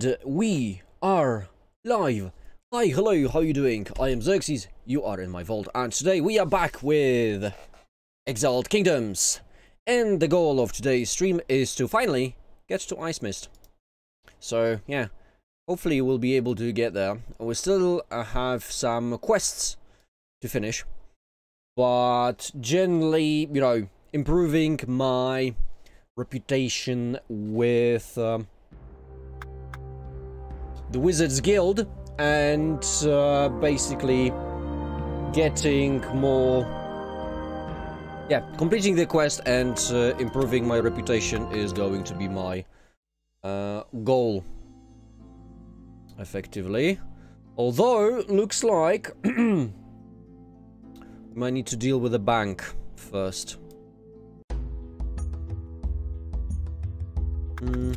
And we are live. Hi, hello, how are you doing? I am Xerxes, you are in my vault, and today we are back with Exiled Kingdoms. And the goal of today's stream is to finally get to Icemist. So, yeah, hopefully we'll be able to get there. We still uh, have some quests to finish, but generally, you know, improving my reputation with... Um, the Wizards Guild and uh, basically getting more yeah completing the quest and uh, improving my reputation is going to be my uh, goal. Effectively. Although looks like might need to deal with the bank first. Hmm.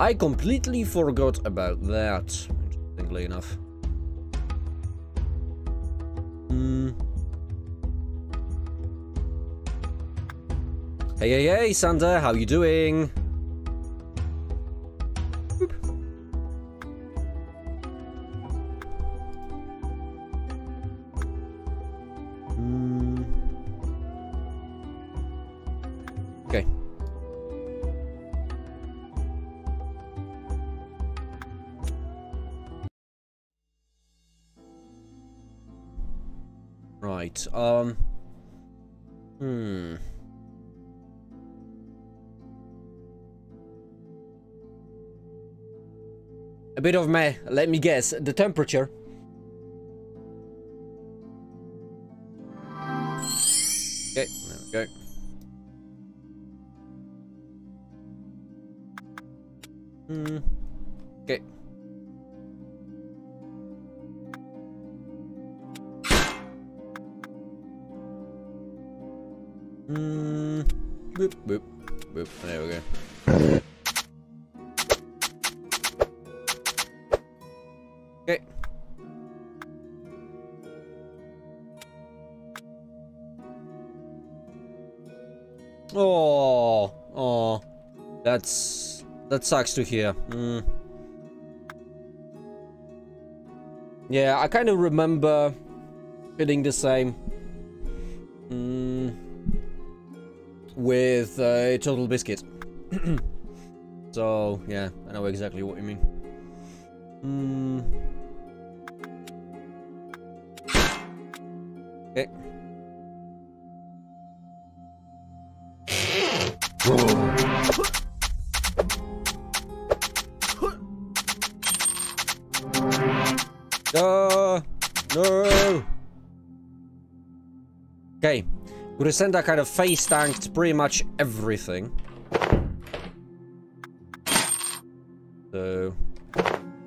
I completely forgot about that, interestingly enough. Hmm. Hey, hey, hey, Sander, how you doing? Um... Hmm... A bit of meh, let me guess, the temperature. That sucks to hear. Mm. Yeah, I kind of remember feeling the same. Mm with a uh, Total Biscuit. so, yeah, I know exactly what you mean. Mm. Grisenda kind of face tanked pretty much everything. So,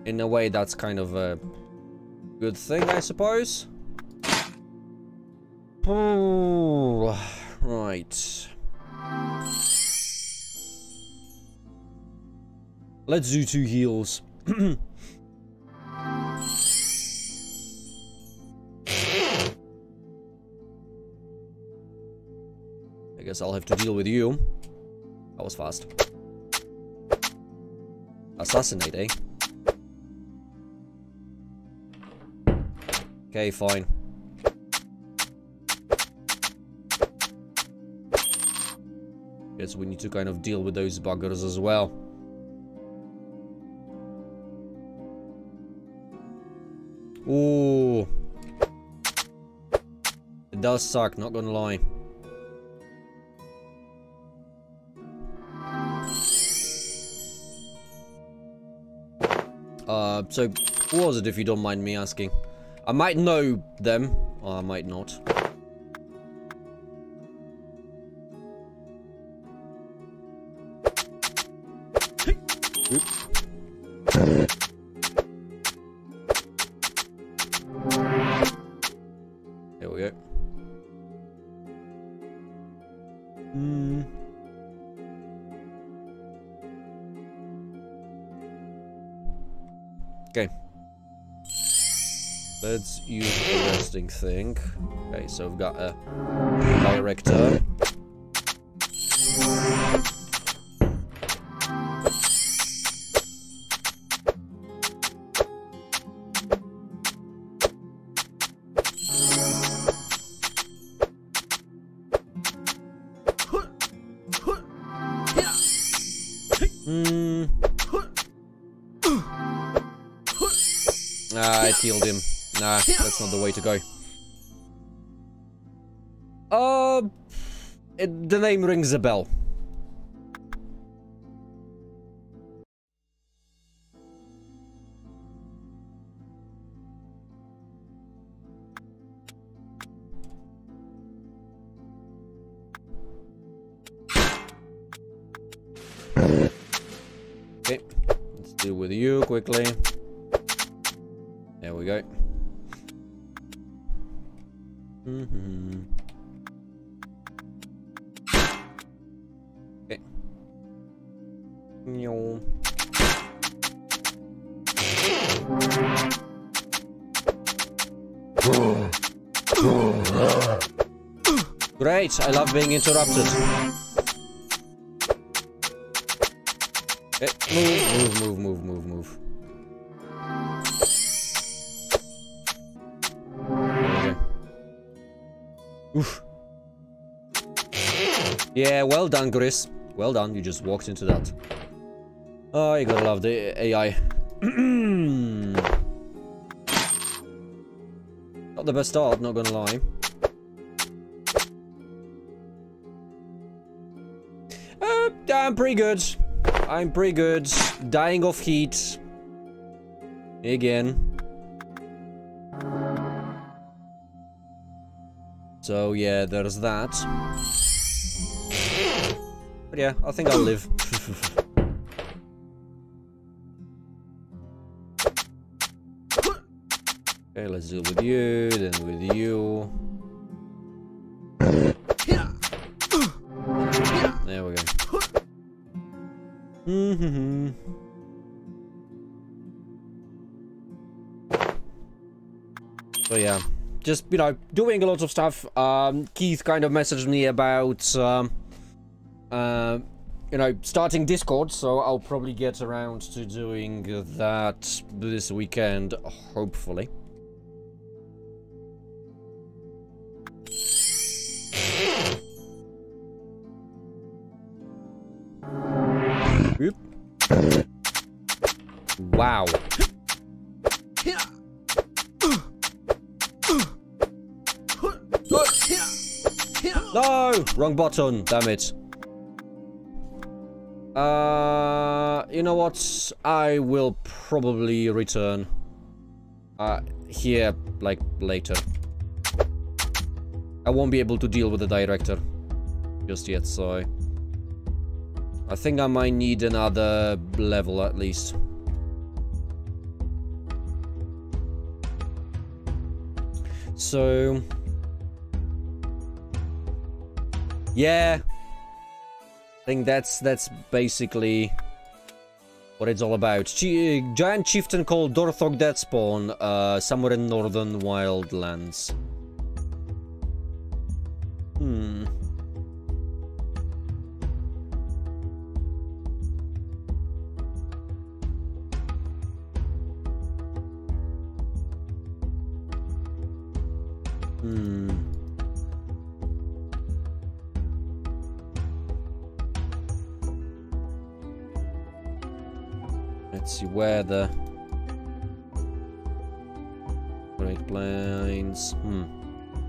in a way, that's kind of a good thing, I suppose. Oh, right. Let's do two heals. guess I'll have to deal with you. That was fast. Assassinate, eh? Okay, fine. Guess we need to kind of deal with those buggers as well. Ooh. It does suck, not gonna lie. Uh, so, who was it if you don't mind me asking? I might know them, or I might not. think. Okay, so we've got a director. Hmm. healed him. Nah, that's not the way to go. Name rings a bell. Being interrupted. Okay, move, move, move, move, move, move. Oof. Yeah, well done, Chris. Well done, you just walked into that. Oh, you gotta love the AI. Not the best start, not gonna lie. I'm pretty good. I'm pretty good. Dying of heat. Again. So yeah, there's that. But yeah, I think I'll live. okay, let's deal with you, then with you. So yeah, just, you know, doing a lot of stuff. Um, Keith kind of messaged me about, um, uh, you know, starting Discord, so I'll probably get around to doing that this weekend, hopefully. Wow. No! Wrong button, damn it. Uh, you know what? I will probably return. Uh, here, like, later. I won't be able to deal with the director just yet, so... I think I might need another level at least. So... Yeah. I think that's that's basically what it's all about. Ch giant chieftain called Dorthog Deathspawn, uh, somewhere in northern wildlands. Hmm. Where the Great Plains. Hmm.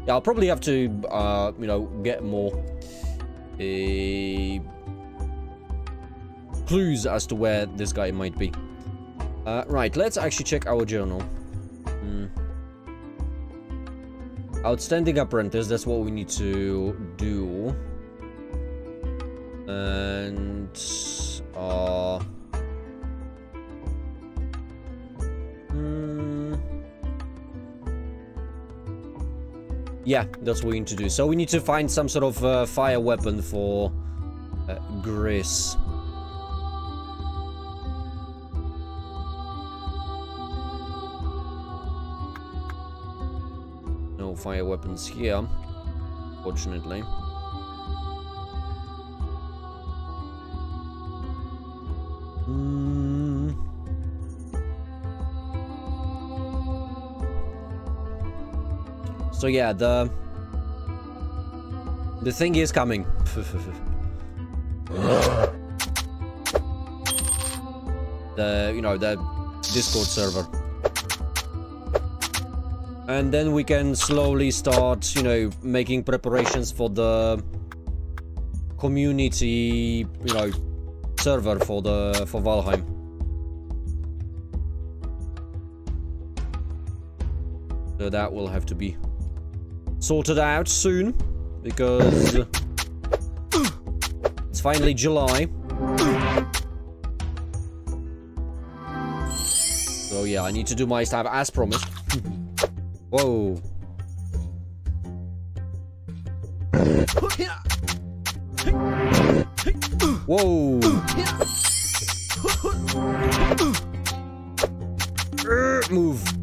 Yeah, I'll probably have to, uh, you know, get more uh, clues as to where this guy might be. Uh, right, let's actually check our journal. Hmm. Outstanding apprentice, that's what we need to do. And... Uh... Yeah, that's what we need to do. So we need to find some sort of uh, fire weapon for uh. No fire weapons here, fortunately. So yeah, the the thing is coming. the you know the Discord server. And then we can slowly start, you know, making preparations for the community, you know, server for the for Valheim. So that will have to be sorted out soon because uh, it's finally July. So yeah, I need to do my stuff as promised. Whoa. Whoa. Uh, move.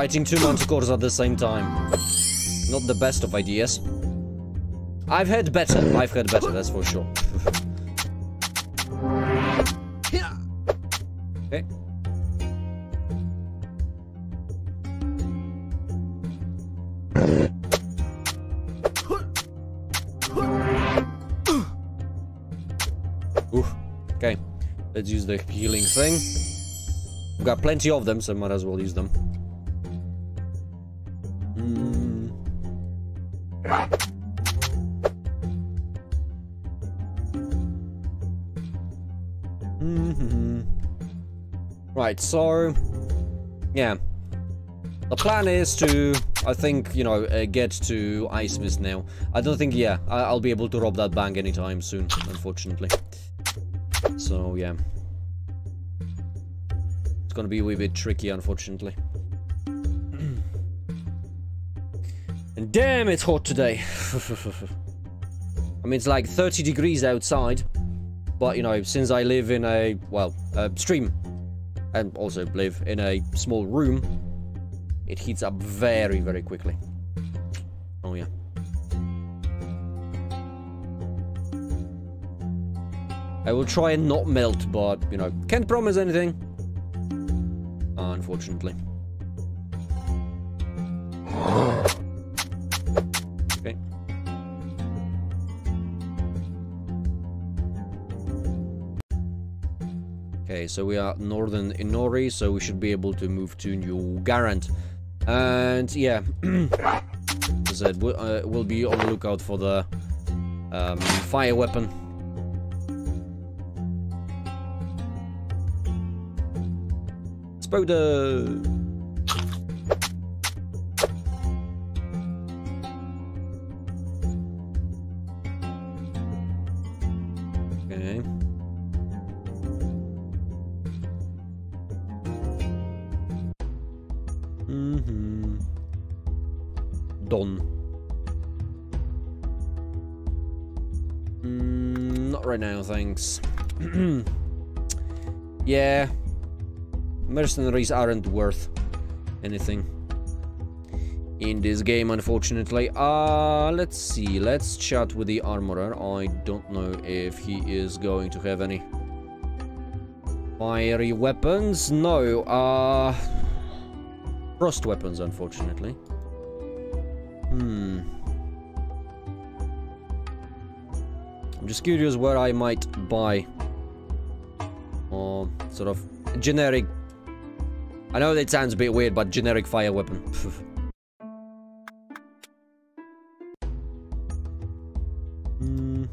Fighting two manticores at the same time. Not the best of ideas. I've had better. I've had better, that's for sure. okay. Ooh. Okay. Let's use the healing thing. We've got plenty of them, so might as well use them. Right, so yeah, the plan is to, I think, you know, uh, get to Icemist now. I don't think, yeah, I will be able to rob that bank anytime soon, unfortunately. So yeah, it's gonna be a wee bit tricky, unfortunately. and damn, it's hot today. I mean, it's like 30 degrees outside. But, you know, since I live in a, well, a stream, and also live in a small room, it heats up very, very quickly. Oh, yeah. I will try and not melt, but, you know, can't promise anything. Unfortunately. So we are northern in Nori, so we should be able to move to New Garant. And yeah, as I said, we'll, uh, we'll be on the lookout for the um, fire weapon. Spoda! yeah. Mercenaries aren't worth anything in this game, unfortunately. Uh, let's see. Let's chat with the armorer. I don't know if he is going to have any fiery weapons. No. Uh, frost weapons, unfortunately. Hmm. Just curious where I might buy. Or sort of generic. I know that sounds a bit weird but generic fire weapon. Mm.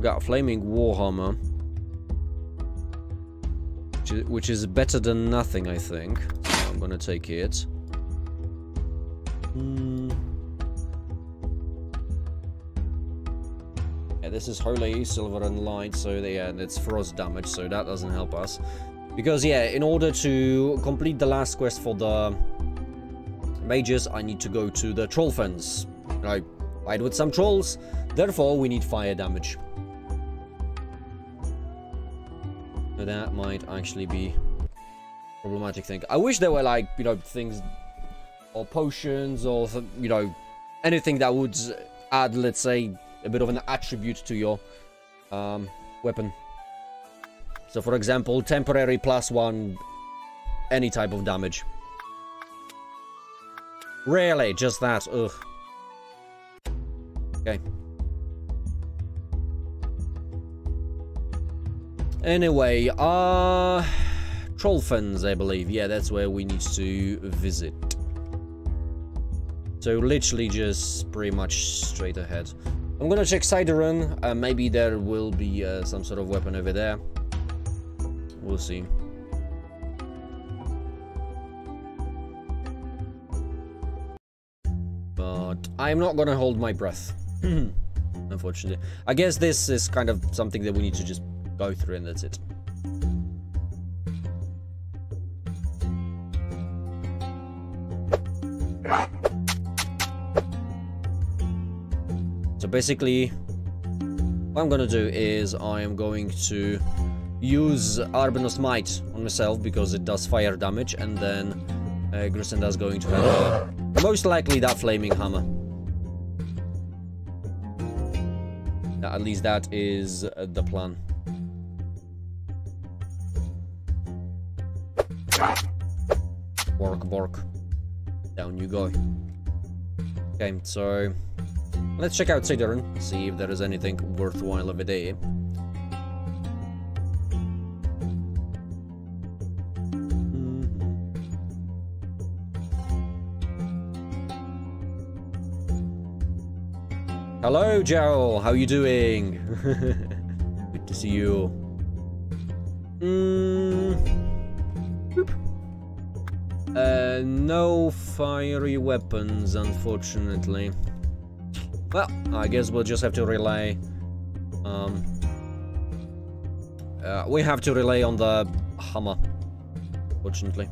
Got a flaming warhammer which is, which is better than nothing I think. So I'm gonna take it. Mm. Yeah, this is holy, silver and light, so they, uh, yeah, it's frost damage, so that doesn't help us. Because, yeah, in order to complete the last quest for the mages, I need to go to the troll fens. I fight with some trolls, therefore we need fire damage. That might actually be problematic thing. I wish there were like, you know, things or potions or, you know, anything that would add, let's say, a bit of an attribute to your um, weapon. So for example, temporary plus one, any type of damage. Really? Just that? Ugh. Okay. Anyway, uh... Trollfens, I believe. Yeah, that's where we need to visit. So literally just pretty much straight ahead. I'm gonna check Sideron. Uh, maybe there will be uh, some sort of weapon over there. We'll see. But I'm not gonna hold my breath. Unfortunately. I guess this is kind of something that we need to just go through and that's it. Basically, what I'm gonna do is I am going to use Arbanos Might on myself because it does fire damage and then uh, Griselda's going to have uh, most likely that Flaming Hammer. At least that is uh, the plan. Bork, bork. Down you go. Okay, so let's check out Sidoran, see if there is anything worthwhile over there. Hello, Joel. How you doing? Good to see you. Mm. Uh, no fiery weapons, unfortunately. Well, I guess we'll just have to rely. Um, uh, we have to rely on the hammer, fortunately.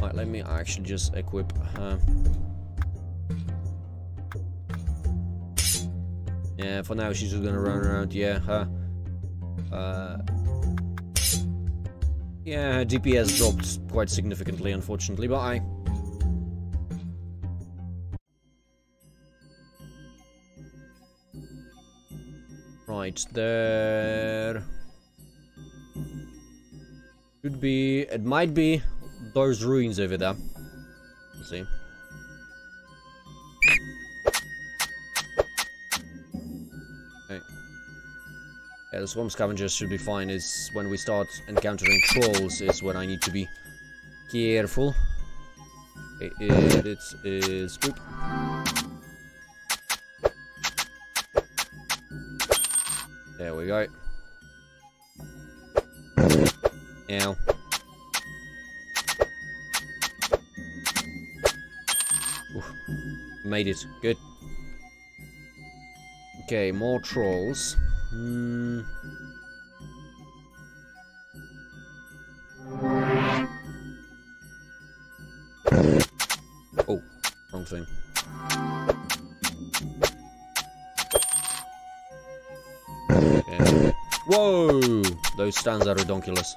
Right, let me actually just equip her. Yeah, for now she's just gonna run around. Yeah, her. Uh, yeah, her DPS dropped quite significantly, unfortunately, but I. Right, there. Could be. It might be those ruins over there. Let's see. Yeah, the Swamp Scavengers should be fine. Is when we start encountering trolls is when I need to be careful. It, it, it is... Oop. There we go. Now. Oof. Made it. Good. Okay, more trolls. Hmm. Are ridiculous.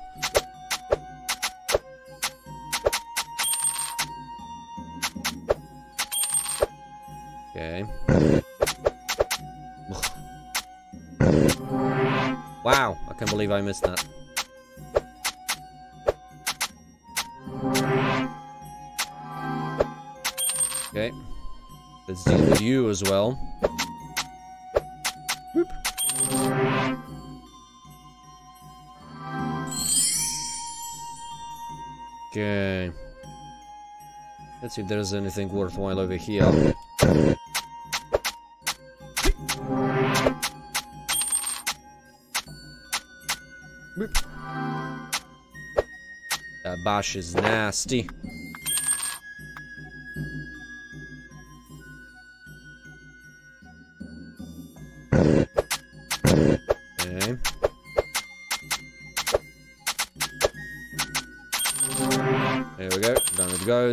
Okay. Wow, I can't believe I missed that. Okay. Let's with you as well. See if there's anything worthwhile over here. Bosch is nasty.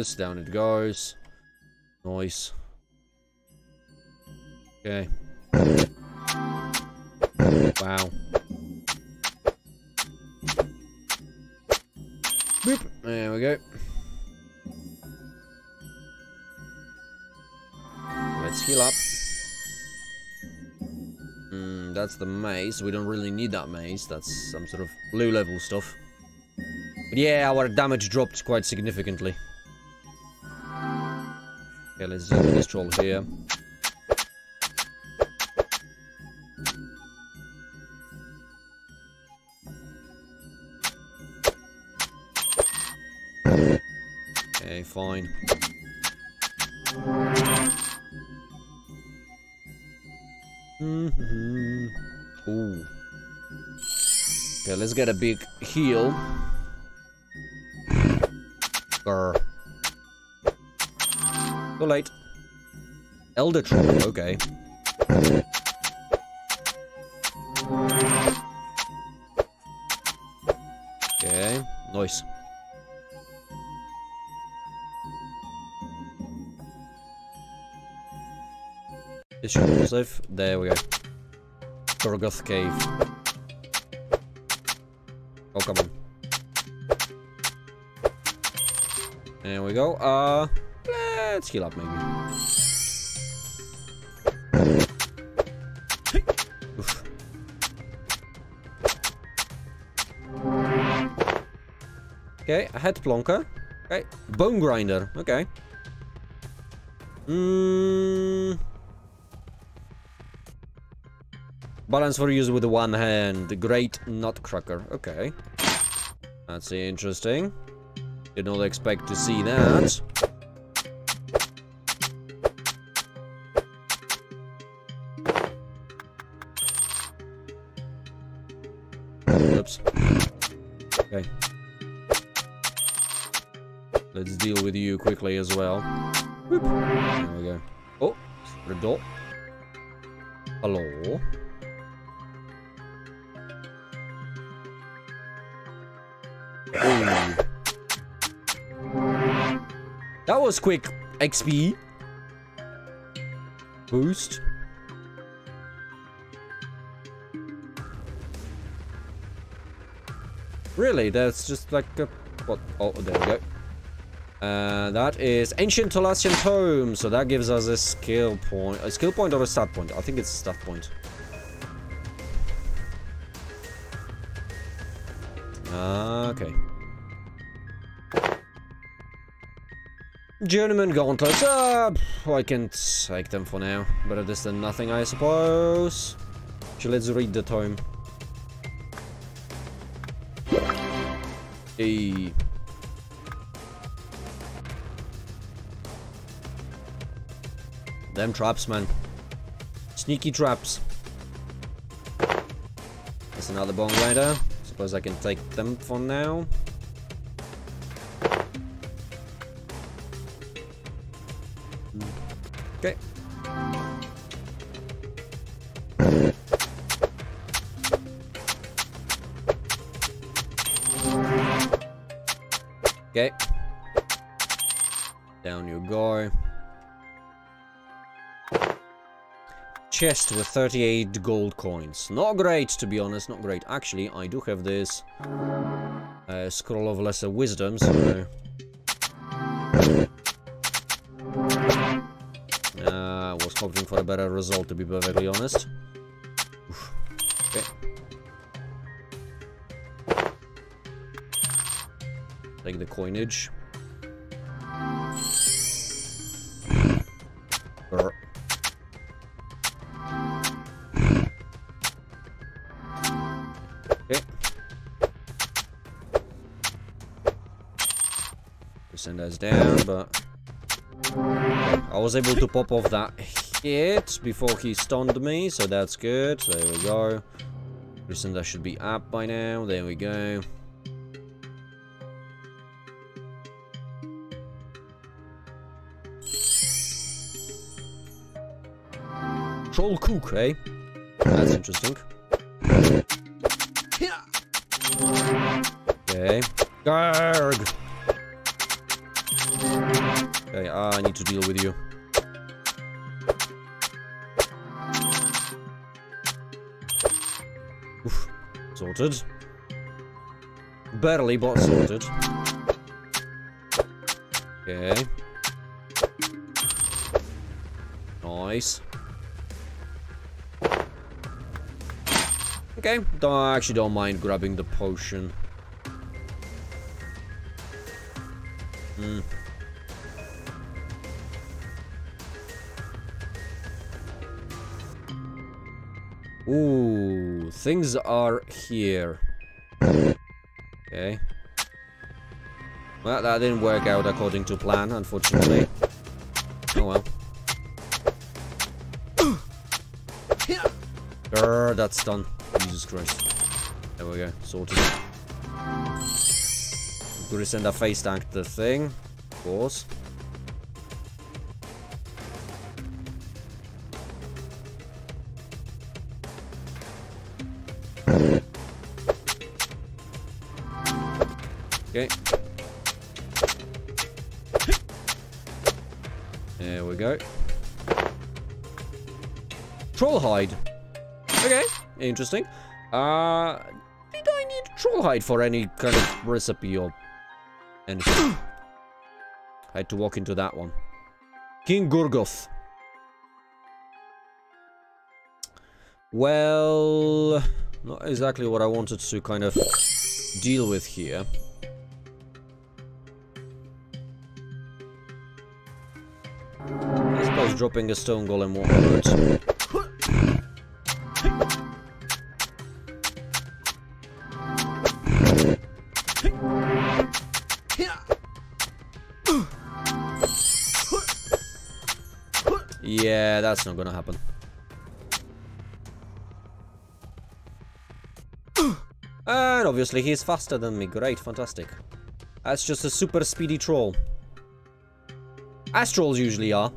Goes. Down it goes. Nice. Okay. Wow. Boop. There we go. Let's heal up. Mm, that's the maze. We don't really need that maze. That's some sort of low level stuff. But yeah, our damage dropped quite significantly. With this troll here. Okay, fine. Mm -hmm. Ooh. Okay, let's get a big heal. Elder Troll, okay. Okay, nice. This should safe. There we go. Gorgoth Cave. Oh, come on. There we go. Uh, let's heal up maybe. Okay, a head plonker. Okay, bone grinder. Okay. Hmm. Balance for use with one hand. Great nutcracker. Okay. That's interesting. Did not expect to see that. Well. Whoop. There we go. Oh, Riddle. Hello. Ooh. That was quick XP. Boost. Really? That's just like a... What? Oh, there we go. Uh, that is Ancient Thalassian Tome. So that gives us a skill point. A skill point or a stat point? I think it's a stat point. Okay. Journeyman gauntlets. Uh, I can take them for now. Better this than nothing, I suppose. So let's read the tome. Hey. Them traps, man. Sneaky traps. There's another bone rider. Suppose I can take them for now. Chest with 38 gold coins. Not great, to be honest, not great. Actually, I do have this uh, Scroll of Lesser Wisdom, so... Uh, was hoping for a better result, to be perfectly honest. Oof. Okay. Take the coinage. We down, but. I was able to pop off that hit before he stunned me, so that's good. There we go. Listen, Lucinda should be up by now. There we go. Troll Cook, eh? That's interesting. Sorted. Barely, but sorted. Okay. Nice. Okay, don't, I actually don't mind grabbing the potion. Hmm. Things are here. Okay. Well, that didn't work out according to plan, unfortunately. Oh well. Grr, that's done. Jesus Christ. There we go, sorted. Gonna send a face tank the thing, of course. Interesting. Uh, did I need troll hide for any kind of recipe or anything? I had to walk into that one. King Gurgoth. Well, not exactly what I wanted to kind of deal with here. I suppose dropping a stone golem won't hurt. Yeah, that's not gonna happen. And obviously he's faster than me. Great, fantastic. That's just a super speedy troll. As trolls usually are.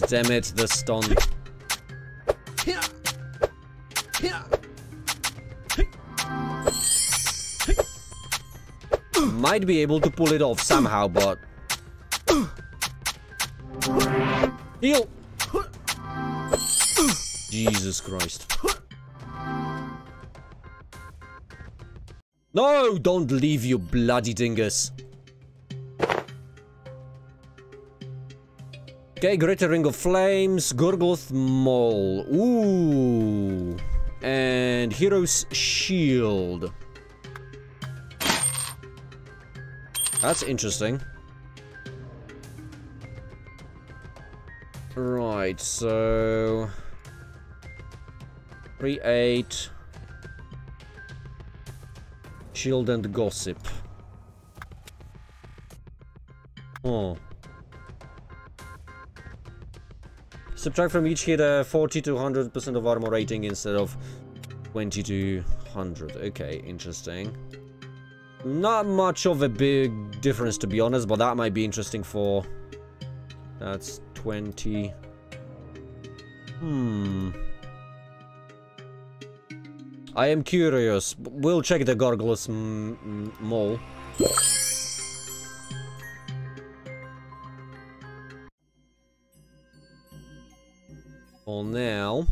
Damn it, the stun. Might be able to pull it off somehow, but... Heal! Jesus Christ. No! Don't leave, you bloody dingus. Okay, Greater Ring of Flames, Gorgloth Mole. Ooh. And Hero's Shield. That's interesting. Right, so... 3-8. Shield and Gossip. Oh. Subtract from each hit a 40 to 100% of armor rating instead of 20 to 100. Okay, interesting. Not much of a big difference to be honest, but that might be interesting for... That's 20... Hmm... I am curious. We'll check the Gargulus mole. Now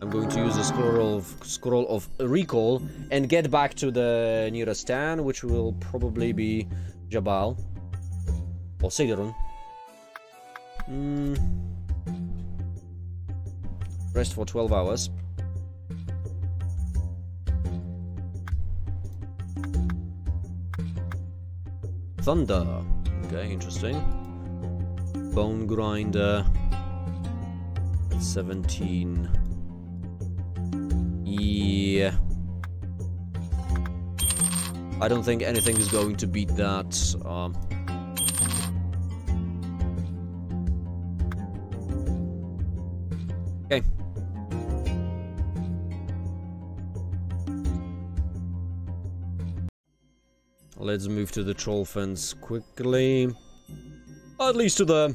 I'm going to use a scroll of scroll of recall and get back to the nearest town, which will probably be Jabal or Siderun. Mm. Rest for 12 hours. Thunder. Okay, interesting. Bone grinder. 17. Yeah. I don't think anything is going to beat that. Um, okay. Let's move to the troll fence quickly. At least to the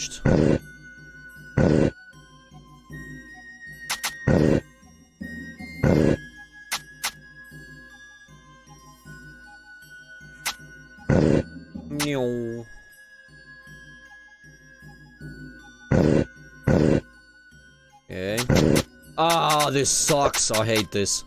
approached. Okay. Ah, this sucks. I hate this.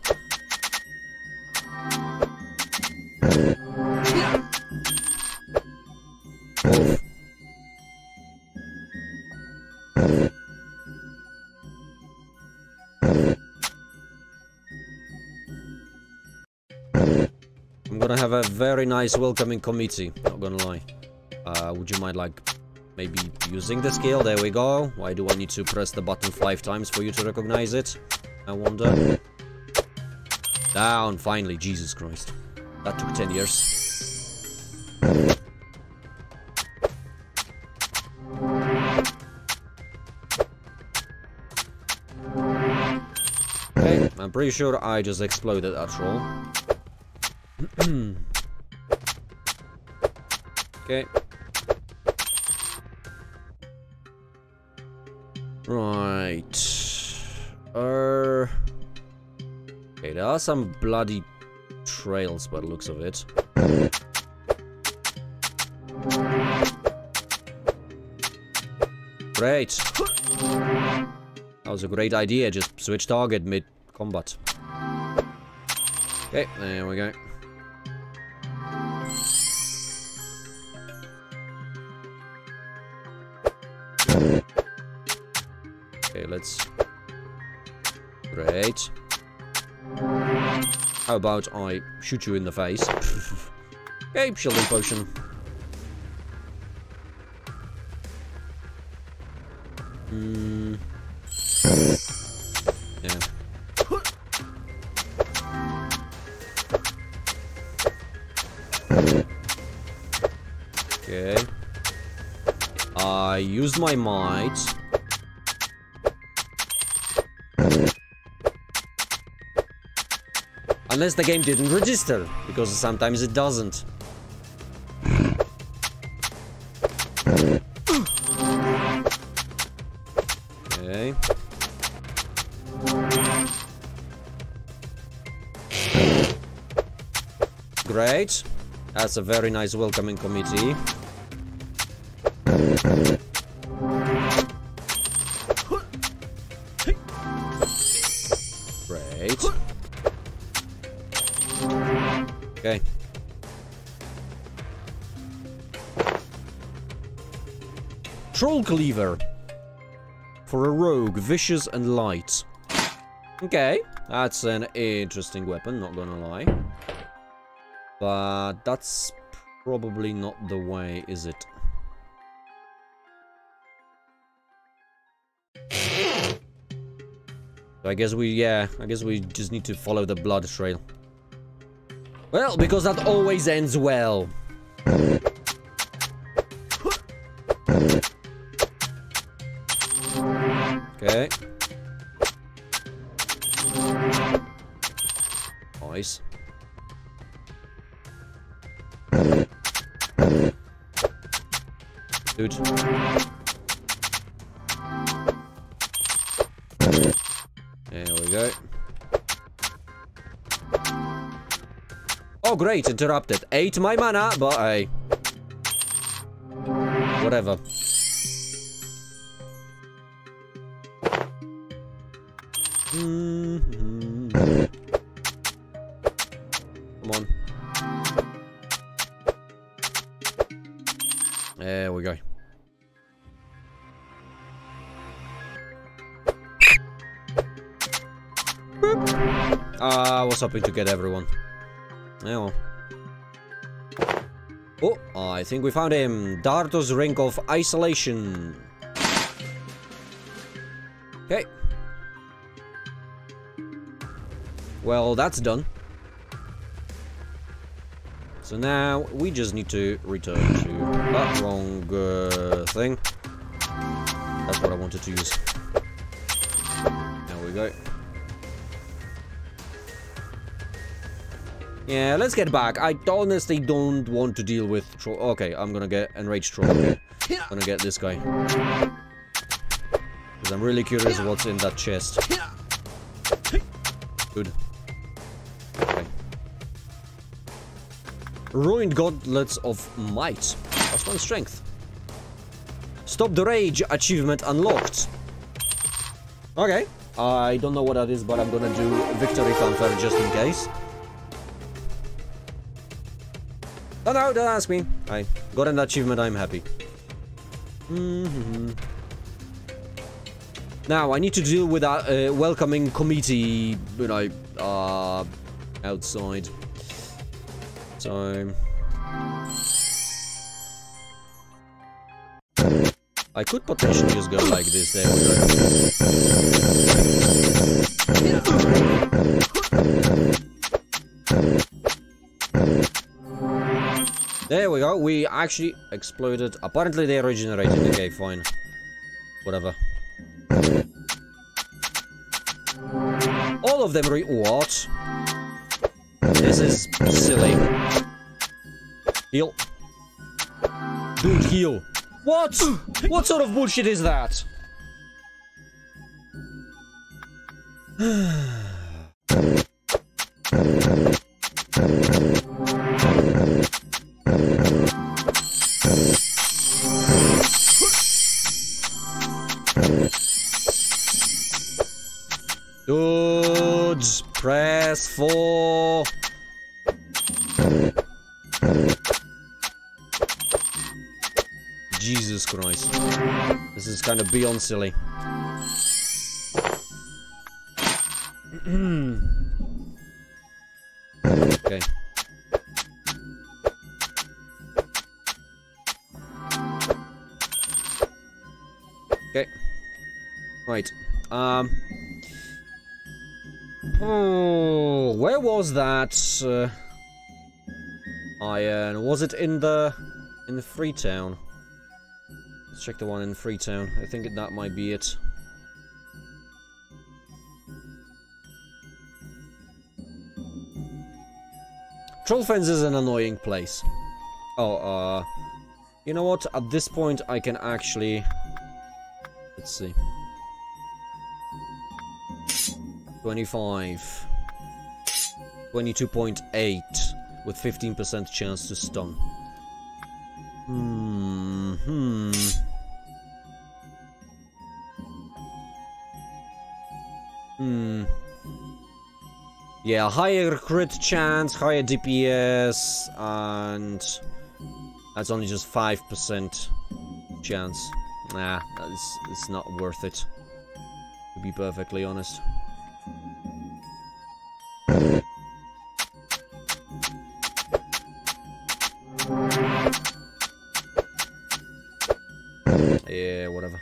Very nice welcoming committee, not gonna lie. Uh, would you mind, like, maybe using the skill? There we go. Why do I need to press the button five times for you to recognize it? I wonder. Down, finally, Jesus Christ. That took 10 years. Okay, I'm pretty sure I just exploded that troll. okay. Right. Uh. Okay, there are some bloody trails by the looks of it. Great. That was a great idea, just switch target mid-combat. Okay, there we go. About I shoot you in the face? okay, shielding potion. Hmm. Yeah. Okay. I used my might. Unless the game didn't register, because sometimes it doesn't. Okay. Great. That's a very nice welcoming committee. Cleaver. For a rogue, vicious and light. Okay, that's an interesting weapon, not gonna lie. But that's probably not the way, is it? So I guess we, yeah, I guess we just need to follow the blood trail. Well, because that always ends well. Great, interrupted. Ate my mana, but I... Whatever. Mm -hmm. Come on. There we go. Ah, I was hoping to get everyone. Yeah, well. I think we found him. Darto's Ring of Isolation. Okay. Well, that's done. So now we just need to return to that wrong uh, thing. That's what I wanted to use. Yeah, let's get back. I honestly don't want to deal with troll. Okay, I'm gonna get enraged troll. Okay. I'm gonna get this guy. Because I'm really curious what's in that chest. Good. Okay. Ruined Gauntlets of Might. Plus one strength. Stop the Rage achievement unlocked. Okay. I don't know what that is, but I'm gonna do Victory Fanfare just in case. Oh no, don't ask me. I got an achievement, I'm happy. Mm -hmm. Now, I need to deal with that uh, welcoming committee, you know, uh, outside. So... I could potentially just go like this, there we actually exploded. Apparently they regenerated, okay, fine. Whatever. All of them re- what? This is silly. Heal. Dude, heal. What? what sort of bullshit is that? Dudes, press four. Jesus Christ. This is kind of beyond silly. okay. Okay. Right. Um. Oh, where was that uh, iron? Was it in the in the Freetown? Let's check the one in Freetown. I think that might be it. Troll Fens is an annoying place. Oh, uh... You know what? At this point, I can actually... Let's see. 25. 22.8 with 15% chance to stun. Hmm. Hmm. Hmm. Yeah, higher crit chance, higher DPS, and that's only just 5% chance. Nah, it's, it's not worth it, to be perfectly honest. Yeah, whatever.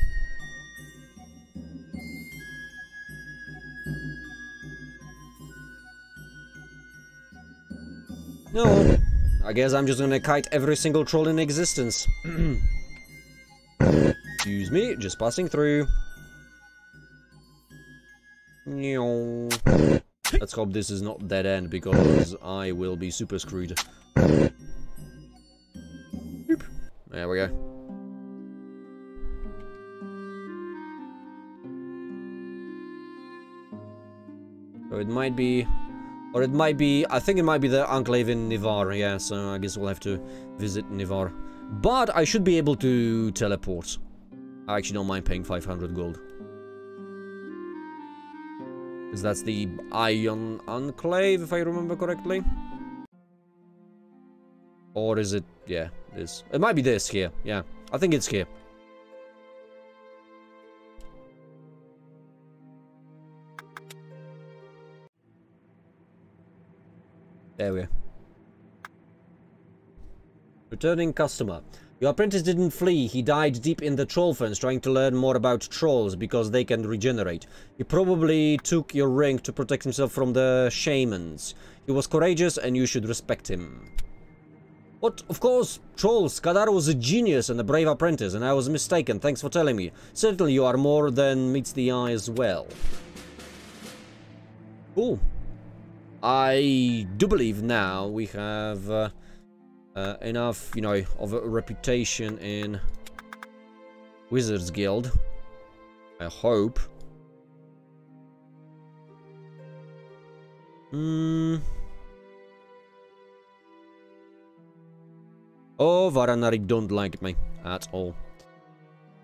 No, I guess I'm just gonna kite every single troll in existence. Excuse me, just passing through. Let's hope this is not dead end because I will be super screwed. There we go. So it might be... Or it might be... I think it might be the Enclave in Nivar, yeah, so I guess we'll have to visit Nivar. But I should be able to teleport. I actually don't mind paying 500 gold. Because that's the Ion Enclave, if I remember correctly. Or is it... Yeah, this. It might be this here, yeah. I think it's here. There we are. Returning customer. Your apprentice didn't flee, he died deep in the troll fens trying to learn more about trolls because they can regenerate. He probably took your ring to protect himself from the shamans. He was courageous and you should respect him. What? Of course, trolls. Kadar was a genius and a brave apprentice, and I was mistaken. Thanks for telling me. Certainly you are more than meets the eye as well. Cool. I do believe now we have uh, uh, enough, you know, of a reputation in Wizards Guild. I hope. Hmm. Oh, Varanari don't like me at all.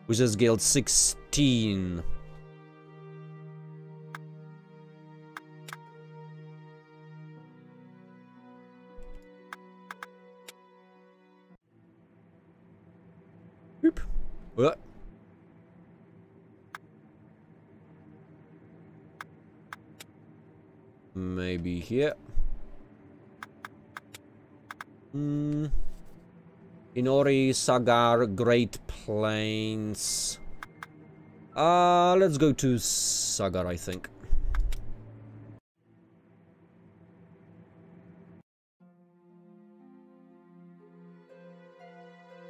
Wizards Guild 16. What? Maybe here. Hmm. Inori, Sagar, Great Plains. Uh, let's go to Sagar, I think.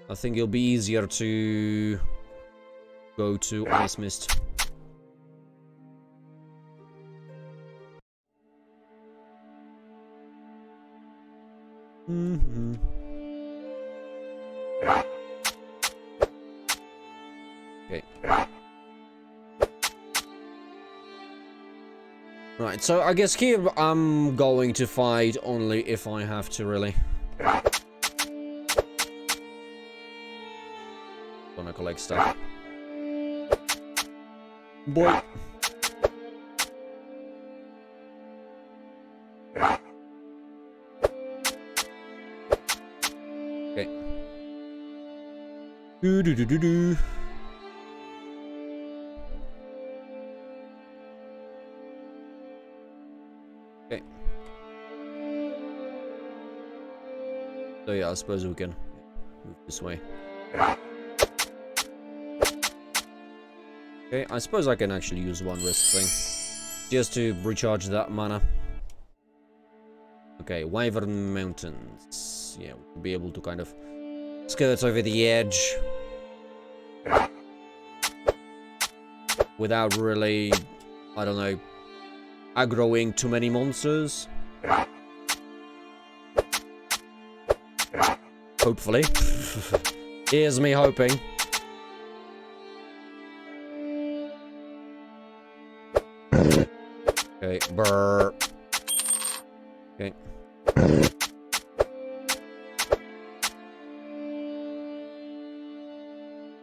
I think it'll be easier to go to Icemist. Mm -hmm. Okay. Right, so I guess here I'm going to fight only if I have to, really. Collect stuff. Boy. Okay. Do do do do do. Okay. So yeah, I suppose we can move this way. Okay, I suppose I can actually use one wrist thing. Just to recharge that mana. Okay, Wyvern Mountains. Yeah, we'll be able to kind of skirt over the edge. Without really, I don't know, aggroing too many monsters. Hopefully. Here's me hoping. Okay.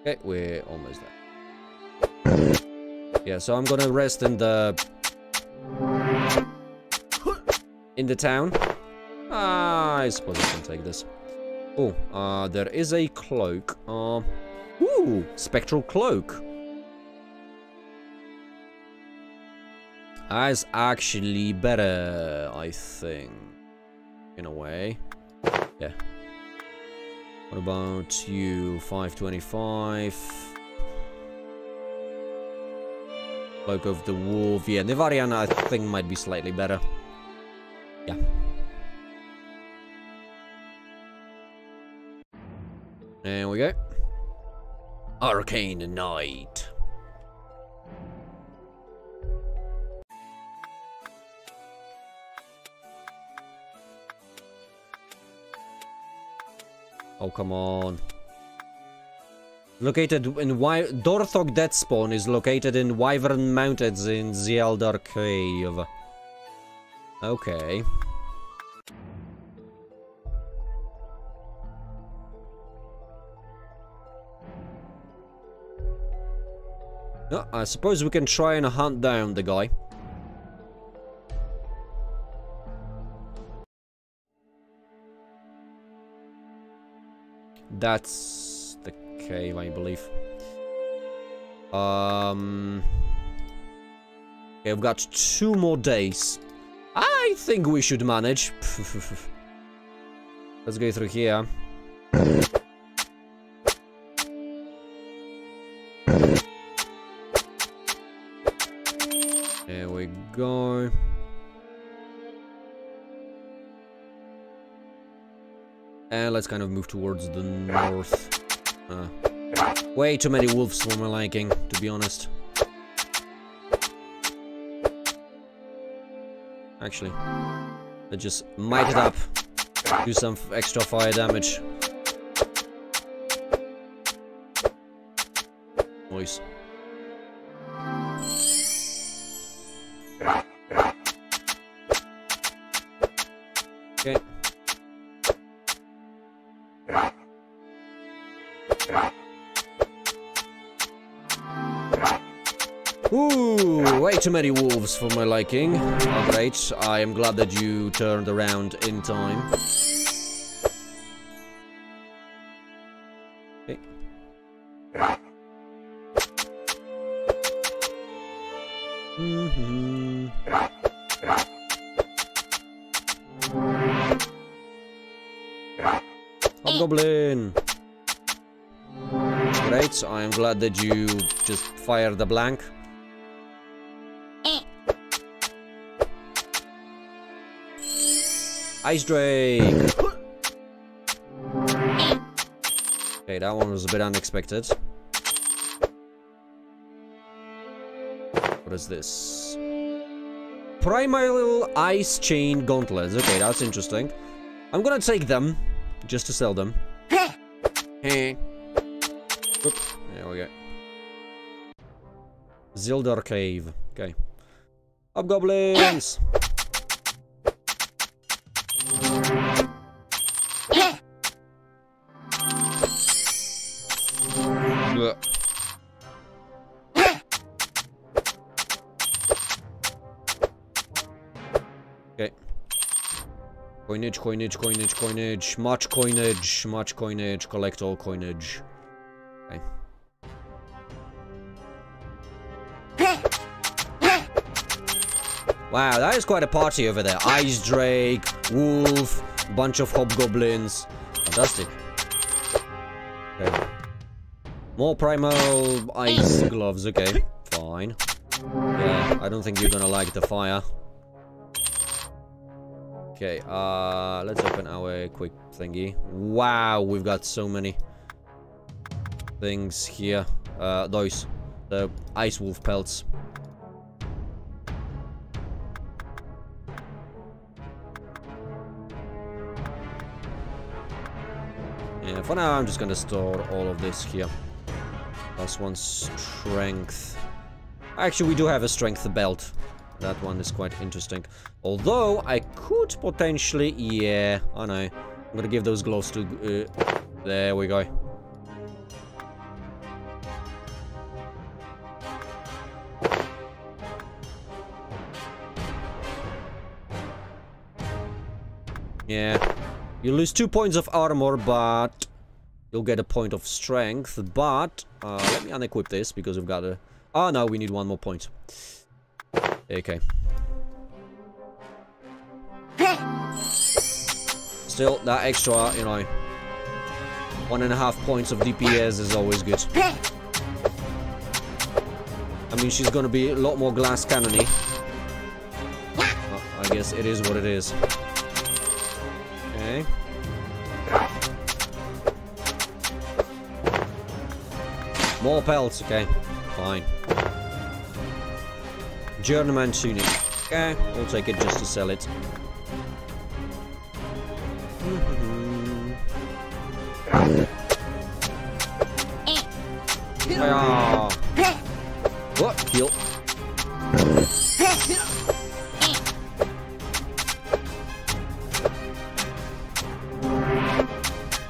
Okay, we're almost there. Yeah, so I'm gonna rest in the in the town. Ah, I suppose I can take this. Oh, uh, there is a cloak. Uh, ooh, spectral cloak. That's actually better, I think. In a way. Yeah. What about you? 525. Cloak of the Wolf. Yeah, Nivarian I think might be slightly better. Yeah. There we go. Arcane Knight. Oh, come on. Located in Wy Dorthok Deathspawn is located in Wyvern Mountains in the Elder Cave. Okay. No, I suppose we can try and hunt down the guy. That's the cave, I believe. Um... Okay, we've got two more days. I think we should manage. Let's go through here. And let's kind of move towards the north. Uh, way too many wolves for my liking, to be honest. Actually, let's just might it up. Do some extra fire damage. Noise. Too many wolves for my liking. Oh, great. I am glad that you turned around in time. Okay. Mm -hmm. Hobgoblin! Great, I am glad that you just fired the blank. Ice Drake! Okay, that one was a bit unexpected. What is this? Primal Ice Chain Gauntlets. Okay, that's interesting. I'm gonna take them, just to sell them. Hey. Oop, there we go. Zildar Cave. Okay. Hobgoblins! Okay. Coinage, coinage, coinage, coinage. Much coinage, much coinage. Collect all coinage. Okay. Wow, that is quite a party over there. Ice Drake, Wolf, bunch of Hobgoblins. Fantastic. Okay. More Primal Ice Gloves, okay. Fine. Yeah, I don't think you're gonna like the fire. Okay, uh, let's open our quick thingy. Wow, we've got so many things here. Uh, those, the Ice Wolf pelts. Yeah, for now I'm just gonna store all of this here. Plus one strength. Actually, we do have a strength belt. That one is quite interesting. Although, I could potentially... Yeah, I know. I'm gonna give those gloves to... Uh, there we go. Yeah. You lose two points of armor, but... You'll get a point of strength, but... Uh, let me unequip this, because we've got a... Oh, no, we need one more point. Okay. Still, that extra, you know, one and a half points of DPS is always good. I mean, she's gonna be a lot more glass cannony. I guess it is what it is. Okay. More pelts, okay. Fine. Journeyman tunic. Okay, we'll take it just to sell it. Ah. What? Heal.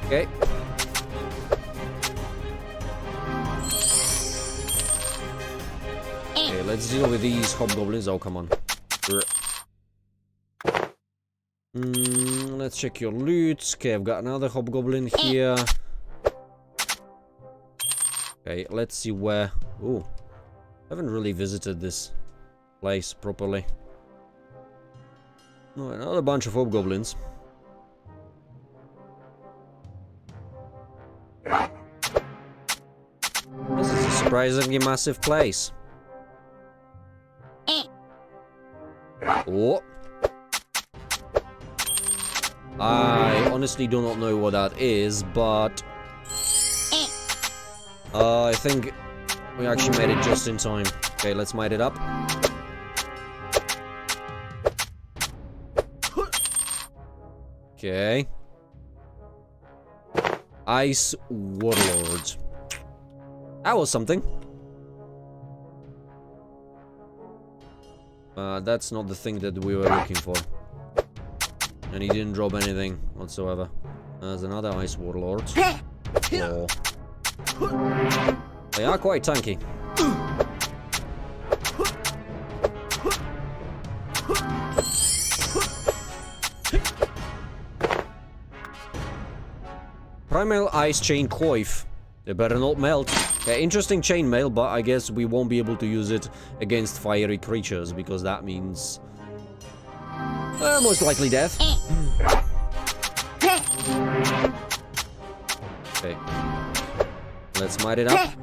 Okay. Deal with these hobgoblins. Oh, come on. Mm, let's check your loot. Okay, I've got another hobgoblin here. Okay, let's see where... Oh, I haven't really visited this place properly. No, another bunch of hobgoblins. This is a surprisingly massive place. I honestly do not know what that is, but... Uh, I think we actually made it just in time. Okay, let's might it up. Okay. Ice Warlord. That was something. Uh, that's not the thing that we were looking for. And he didn't drop anything whatsoever. There's another Ice Warlord. Oh. They are quite tanky. Primal Ice Chain Coif. They better not melt. Yeah, interesting chainmail, but I guess we won't be able to use it against fiery creatures because that means uh, most likely death. okay. Let's might it up.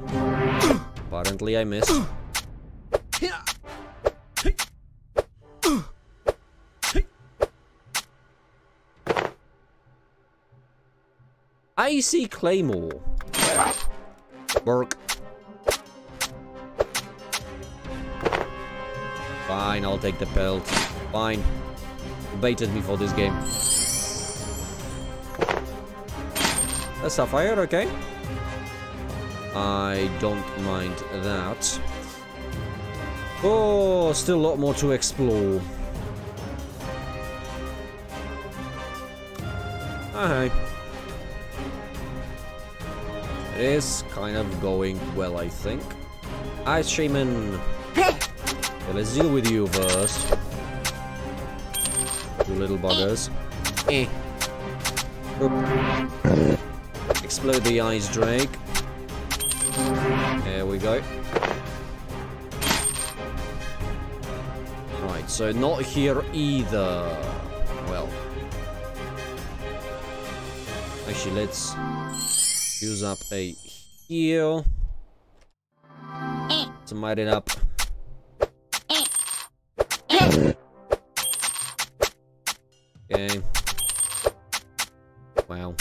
Apparently I missed. Icy Claymore. Work. Fine, I'll take the pelt. Fine. You baited me for this game. A sapphire, okay. I don't mind that. Oh, still a lot more to explore. Hi. It is kind of going well, I think. Ice Shaman. Let's deal with you first. You little buggers. Eh. Explode the Ice Drake. There we go. Right, so not here either. Well. Actually, let's use up a heal. To might it up. Okay. Wow.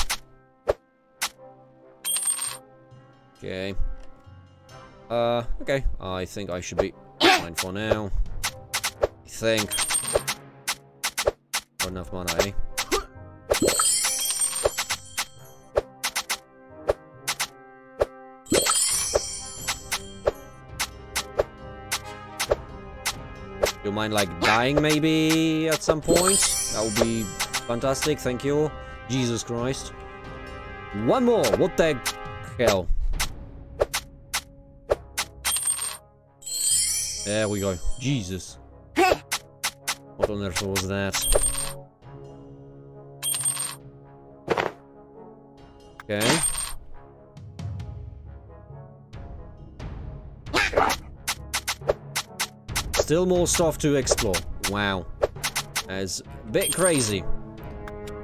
Okay. Uh, okay. I think I should be fine for now. I think. Enough money? You mind like dying maybe at some point? That would be fantastic, thank you. Jesus Christ. One more, what the hell? There we go. Jesus. What on earth was that? Still more stuff to explore. Wow. That's a bit crazy.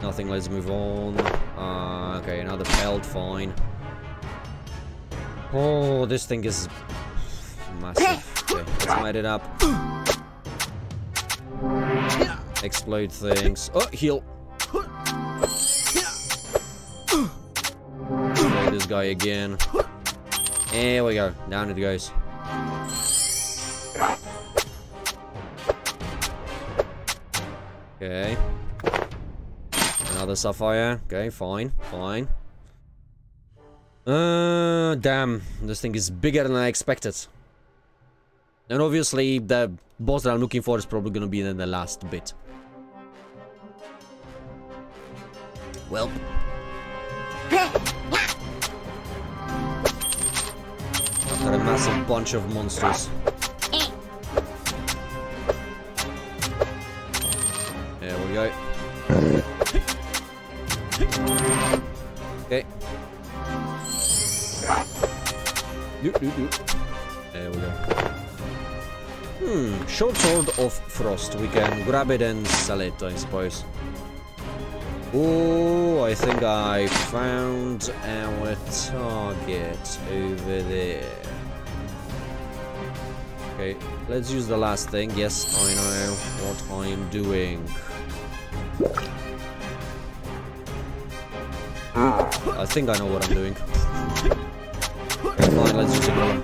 Nothing, let's move on. Uh, okay, another pelt, fine. Oh, this thing is massive. Okay, let's light it up. Explode things. Oh, heal. Play this guy again. There we go. Down it goes. Okay. Another sapphire. Okay, fine, fine. Uh, damn. This thing is bigger than I expected. And obviously, the boss that I'm looking for is probably gonna be in the last bit. Well. After a massive bunch of monsters. Okay. Doop, doop, doop. There we go. Hmm, short sword of frost. We can grab it and sell it, I suppose. Oh, I think I found our target over there. Okay, let's use the last thing. Yes, I know what I am doing. I think I know what I'm doing. Fine, let's use a golem.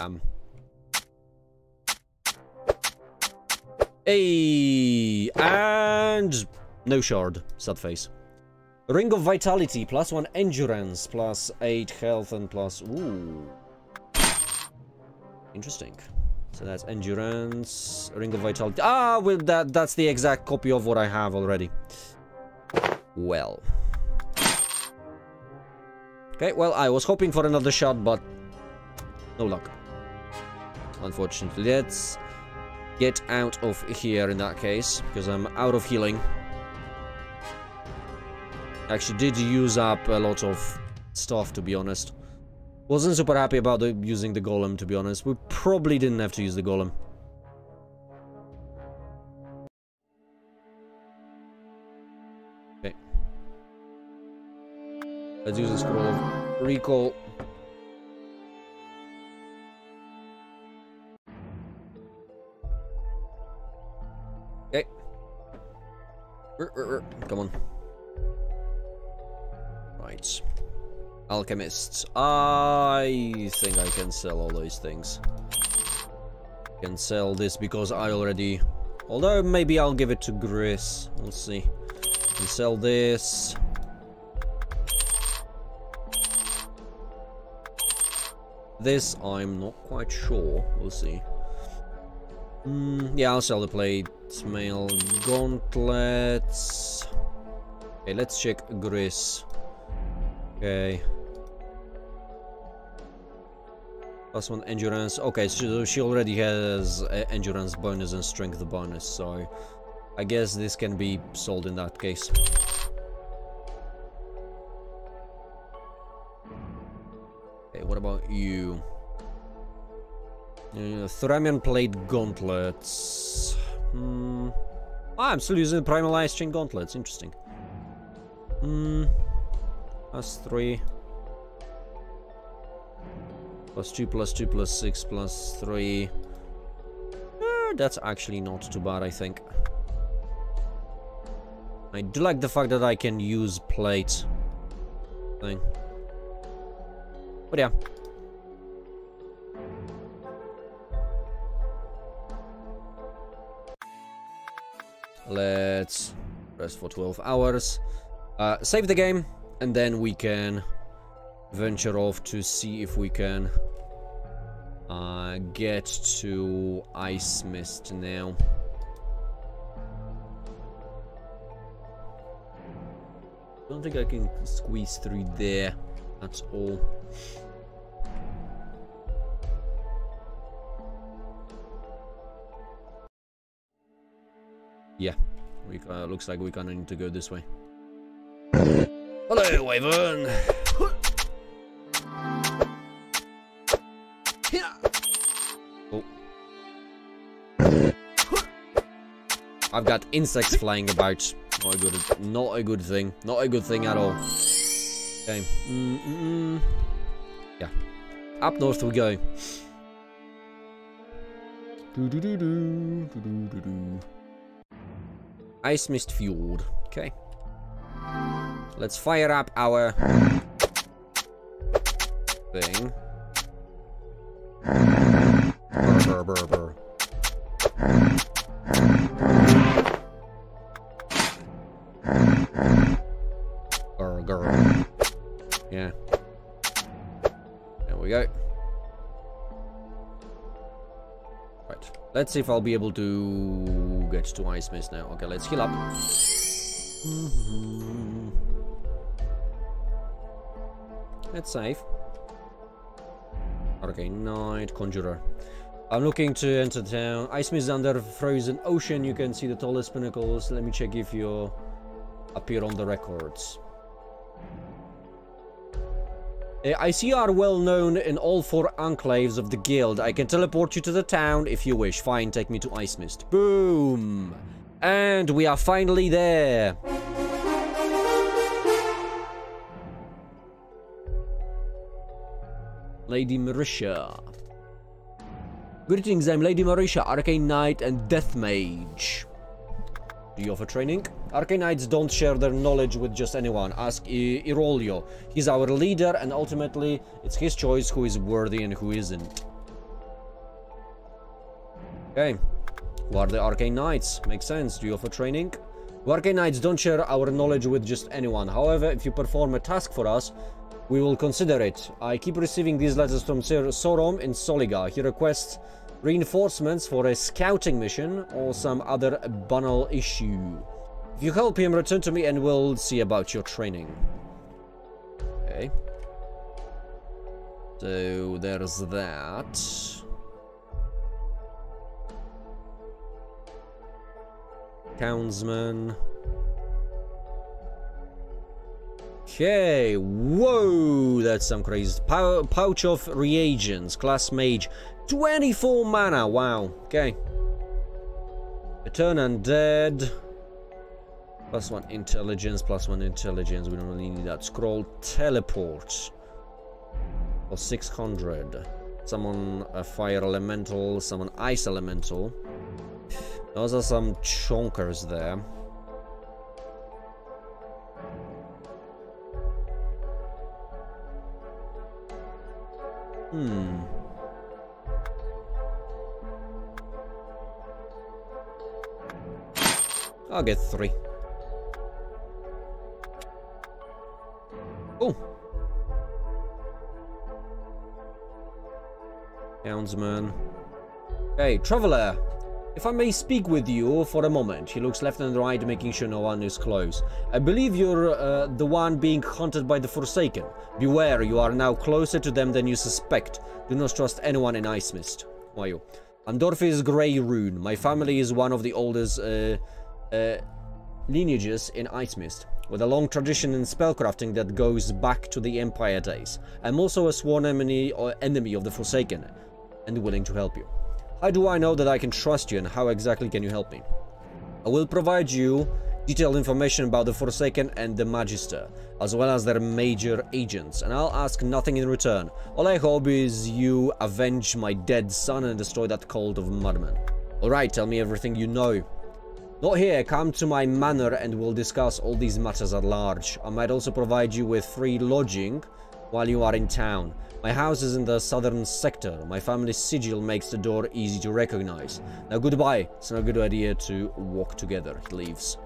Um. Hey, and no shard, sad face. Ring of Vitality, plus one endurance, plus eight health, and plus ooh, interesting. So that's endurance, ring of vitality. Ah, well, that that's the exact copy of what I have already. Well. Okay, well, I was hoping for another shot, but no luck. Unfortunately, let's get out of here in that case, because I'm out of healing. Actually did use up a lot of stuff, to be honest. Wasn't super happy about the, using the golem, to be honest. We probably didn't have to use the golem. Okay. Let's use the scroll of recall. Okay. Come on. Right. Alchemists. I think I can sell all those things. Can sell this because I already... Although maybe I'll give it to Gris. We'll see. Can sell this. This I'm not quite sure. We'll see. Mm, yeah, I'll sell the plate mail gauntlets. Okay, let's check Gris. Okay. Plus one endurance. Okay, so she already has endurance bonus and strength bonus, so I guess this can be sold in that case. Okay, what about you? Uh, Plate Gauntlets. Hmm. Ah, I'm still using the Primal Ice Chain Gauntlets. Interesting. Hmm. Plus 3. Plus 2, plus 2, plus 6, plus 3. Eh, that's actually not too bad, I think. I do like the fact that I can use plate thing. But yeah. Let's rest for 12 hours. Uh, save the game and then we can venture off to see if we can uh, get to Icemist now. Don't think I can squeeze through there. That's all. Yeah, we uh, looks like we kind of need to go this way. Hello, Wyvern. I've got insects flying about. Not a good, not a good thing. Not a good thing at all. Okay. Mm -mm. Yeah. Up north we go. Do do do do do do do. Icemist Fjord. Okay. Let's fire up our thing. Burr, burr. Burr, Let's see if I'll be able to get to Icemist now. Okay, let's heal up. Mm-hmm. Let's save. Arcane Knight, Conjurer. I'm looking to enter town. Icemist under frozen ocean. You can see the tallest pinnacles. Let me check if you appear on the records. Uh, I see you are well known in all four enclaves of the guild. I can teleport you to the town if you wish. Fine, take me to Icemist. Boom! And we are finally there. Lady Marisha. Greetings, I'm Lady Marisha, Arcane Knight and Death Mage. Do you offer training? Arcane Knights don't share their knowledge with just anyone. Ask I Irolio. He's our leader and ultimately it's his choice who is worthy and who isn't. Okay. Who are the Arcane Knights? Makes sense. Do you offer training? Arcane Knights don't share our knowledge with just anyone. However, if you perform a task for us, we will consider it. I keep receiving these letters from Sir Sorom in Soliga. He requests reinforcements for a scouting mission, or some other banal issue. If you help him, return to me and we'll see about your training. Okay. So there's that. Townsman. Okay, whoa, that's some crazy. Pou pouch of reagents, class mage, 24 mana, wow, okay. Return undead. Plus one intelligence, plus one intelligence, we don't really need that. Scroll teleport. For 600. Someone a fire elemental, someone ice elemental. Those are some chonkers there. Hmm. I'll get three. Hey, traveler. If I may speak with you for a moment, he looks left and right, making sure no one is close. I believe you're uh, the one being hunted by the Forsaken. Beware, you are now closer to them than you suspect. Do not trust anyone in Icemist. Are you? I'm Dorfis Grey Rune. My family is one of the oldest uh, uh, lineages in Icemist, with a long tradition in spellcrafting that goes back to the Empire days. I'm also a sworn enemy, or enemy of the Forsaken, and willing to help you. How do I know that I can trust you and how exactly can you help me? I will provide you detailed information about the Forsaken and the Magister, as well as their major agents, and I'll ask nothing in return. All I hope is you avenge my dead son and destroy that cult of madmen. Alright, tell me everything you know. Not here, come to my manor and we'll discuss all these matters at large. I might also provide you with free lodging while you are in town. My house is in the southern sector. My family's sigil makes the door easy to recognize. Now goodbye. It's not a good idea to walk together. He leaves.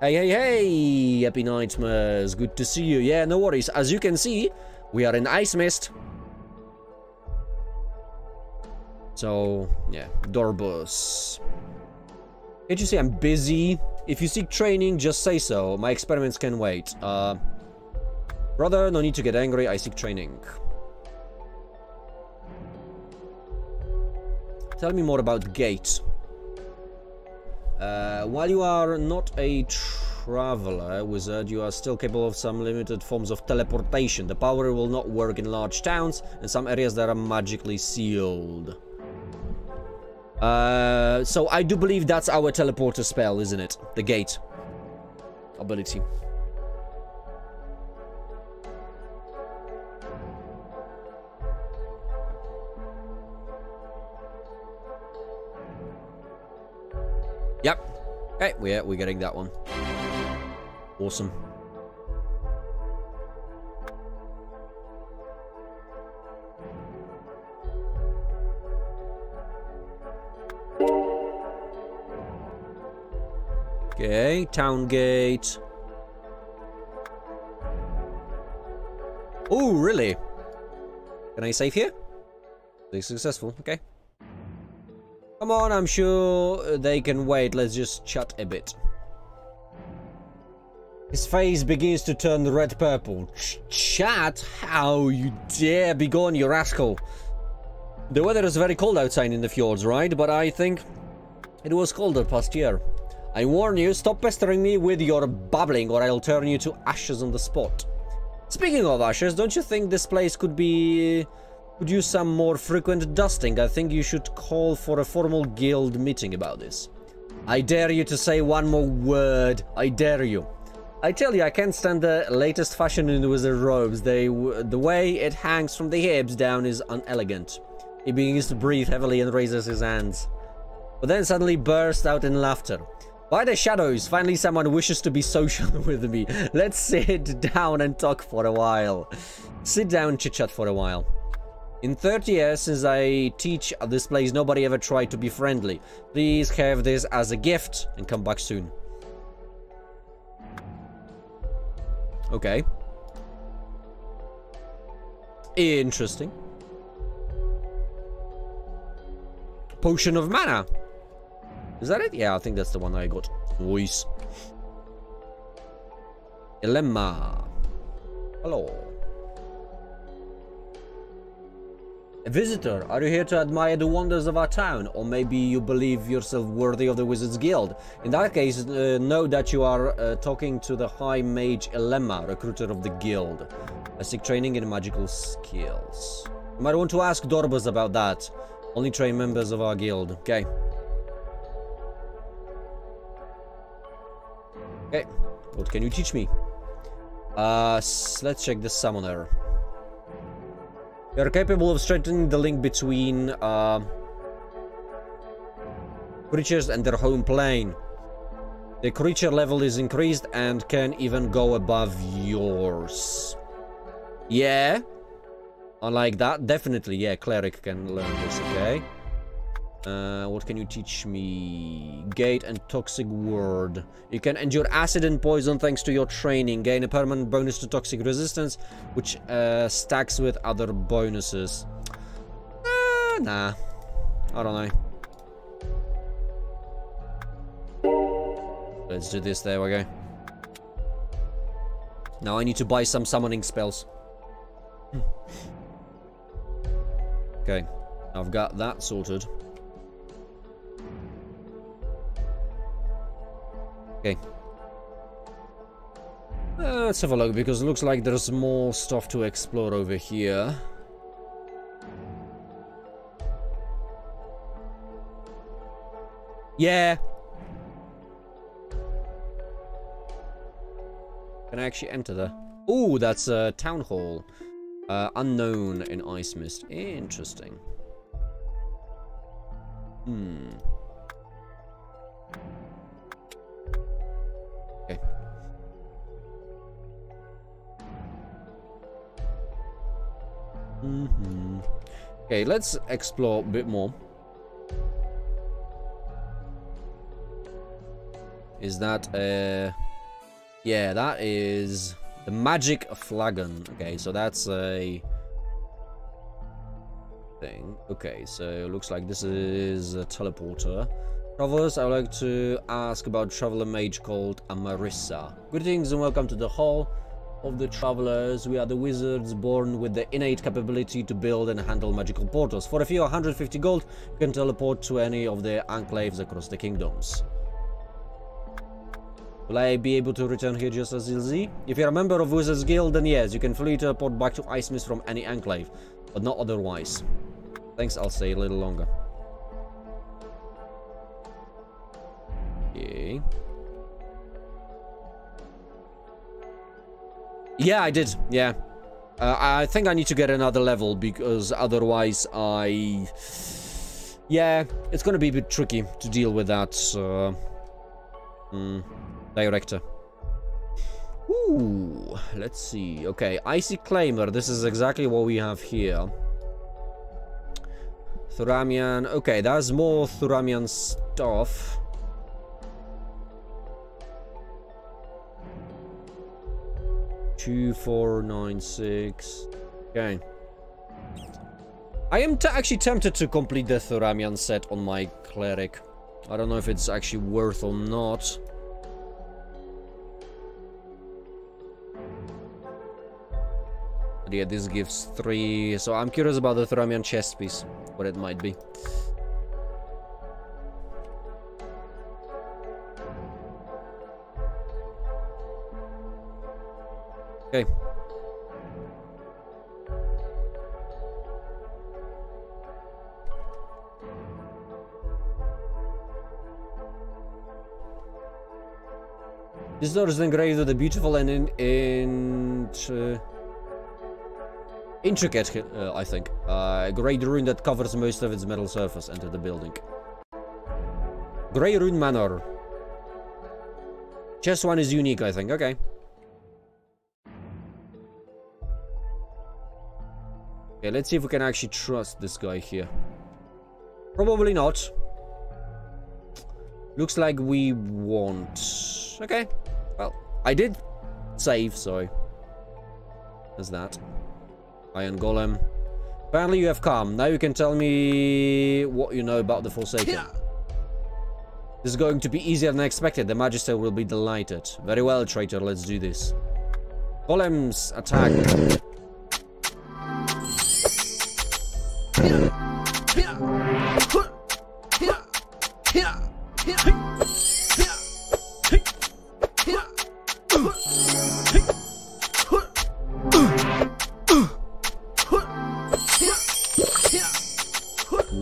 Hey, hey, hey! Happy Nightmares. Good to see you. Yeah, no worries. As you can see, we are in Icemist. So, yeah. Dorbus. Can't you see I'm busy? If you seek training, just say so. My experiments can wait. Uh... Brother, no need to get angry, I seek training. Tell me more about Gate. Uh, while you are not a traveler wizard, you are still capable of some limited forms of teleportation. The power will not work in large towns and some areas that are magically sealed. Uh, so I do believe that's our teleporter spell, isn't it? The gate ability. Yep. Okay, we're, uh, we're getting that one. Awesome. Okay, town gate. Oh, really? Can I save here? Be successful, okay. Come on, I'm sure they can wait. Let's just chat a bit. His face begins to turn red-purple. Ch chat? How you dare be gone, you rascal. The weather is very cold outside in the fjords, right? But I think it was colder past year. I warn you, stop pestering me with your babbling or I'll turn you to ashes on the spot. Speaking of ashes, don't you think this place could be could use some more frequent dusting. I think you should call for a formal guild meeting about this. I dare you to say one more word. I dare you. I tell you, I can't stand the latest fashion in wizard robes. They, the way it hangs from the hips down is unelegant. He begins to breathe heavily and raises his hands. But then suddenly bursts out in laughter. By the shadows, finally someone wishes to be social with me. Let's sit down and talk for a while. Sit down, chit-chat for a while. In 30 years since I teach at this place, nobody ever tried to be friendly. Please have this as a gift and come back soon. Okay. Interesting. Potion of mana. Is that it? Yeah, I think that's the one I got. Nice. Dilemma. Hello. Visitor, are you here to admire the wonders of our town? Or maybe you believe yourself worthy of the Wizards Guild? In that case, uh, know that you are uh, talking to the High Mage Elemma, recruiter of the Guild. I seek training in magical skills. You might want to ask Dorbus about that. Only train members of our guild. Okay. Okay. What can you teach me? Uh, let's check the summoner. You are capable of strengthening the link between uh, creatures and their home plane. The creature level is increased and can even go above yours. Yeah. Unlike that, definitely, yeah, cleric can learn this, okay? Uh, what can you teach me? Gate and Toxic Word. You can endure acid and poison thanks to your training. Gain a permanent bonus to toxic resistance, which uh, stacks with other bonuses. Uh, nah. I don't know. Let's do this. There we go. Now I need to buy some summoning spells. okay. I've got that sorted. Okay. Uh, let's have a look, because it looks like there's more stuff to explore over here. Yeah. Can I actually enter there? Oh, that's a town hall. Uh, unknown in Icemist. Interesting. Hmm. Mm hmm Okay, let's explore a bit more. Is that a... Yeah, that is the magic flagon. Okay, so that's a thing. Okay, so it looks like this is a teleporter. Travelers, I would like to ask about traveler mage called Amarissa. Greetings and welcome to the Hall of the Travelers. We are the wizards born with the innate capability to build and handle magical portals. For a few 150 gold, you can teleport to any of the enclaves across the kingdoms. Will I be able to return here just as easy? If you're a member of Wizards Guild, then yes, you can fully teleport back to Icemist from any enclave, but not otherwise. Thanks, I'll stay a little longer. Okay. Yeah, I did. Yeah. Uh, I think I need to get another level because otherwise I... Yeah, it's going to be a bit tricky to deal with that uh, mm, director. Ooh, let's see. Okay, Icy Claymore. This is exactly what we have here. Thuramian. Okay, that's more Thuramian stuff. Two, four, nine, six. Okay. I am actually tempted to complete the Thuramian set on my cleric. I don't know if it's actually worth or not. But yeah, this gives three. So I'm curious about the Thuramian chest piece, what it might be. Okay. This door is engraved with a beautiful and in, in uh, intricate, uh, I think, uh, grey rune that covers most of its metal surface. Enter the building. Grey rune manor. Chest one is unique, I think. Okay. Okay, let's see if we can actually trust this guy here. Probably not. Looks like we won't. Okay. Well, I did save, so... There's that. Iron Golem. Apparently you have come. Now you can tell me what you know about the Forsaken. This is going to be easier than expected. The Magister will be delighted. Very well, traitor. Let's do this. Golems, attack.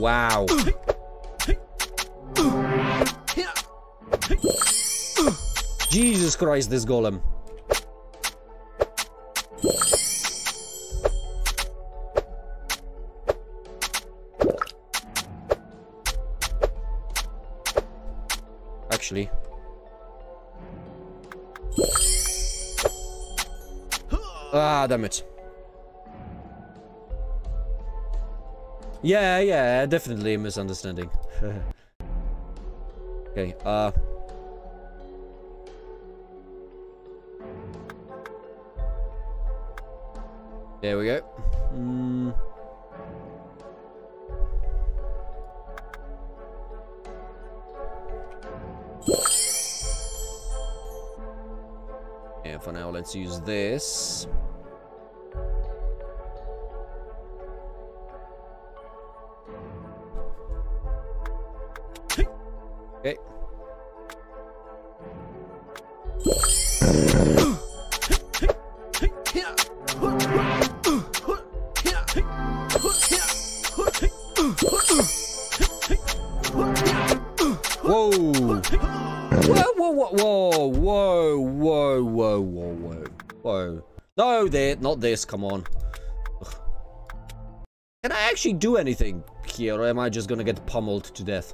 Wow. Jesus Christ, this golem. It. Yeah, yeah, definitely a misunderstanding. okay, uh... There we go. Mm. Yeah, for now, let's use this. Okay. Whoa! Whoa, whoa, whoa, whoa, whoa, whoa, whoa. No, there, not this, come on. Ugh. Can I actually do anything here, or am I just gonna get pummeled to death?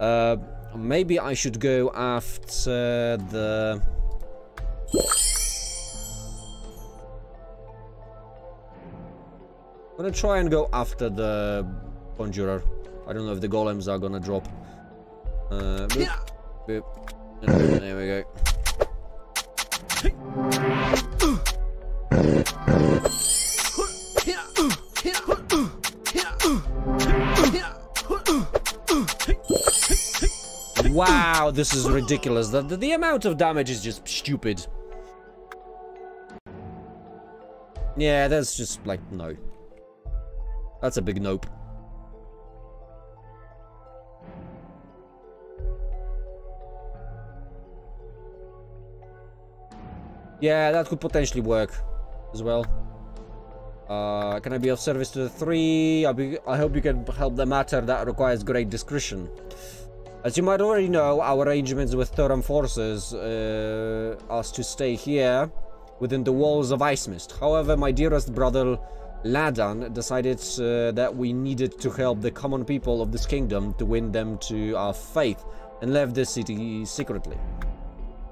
Uh, maybe I should go after the... I'm gonna try and go after the Conjurer. I don't know if the golems are gonna drop. Uh, boop, boop. There we go. Wow, this is ridiculous. The, the, the amount of damage is just stupid. Yeah, that's just like, no. That's a big nope. Yeah, that could potentially work as well. Uh, can I be of service to the three? Be, I hope you can help the matter that requires great discretion. As you might already know, our arrangements with Thuram forces uh, us to stay here within the walls of Icemist. However, my dearest brother Ladan decided uh, that we needed to help the common people of this kingdom to win them to our faith and left the city secretly.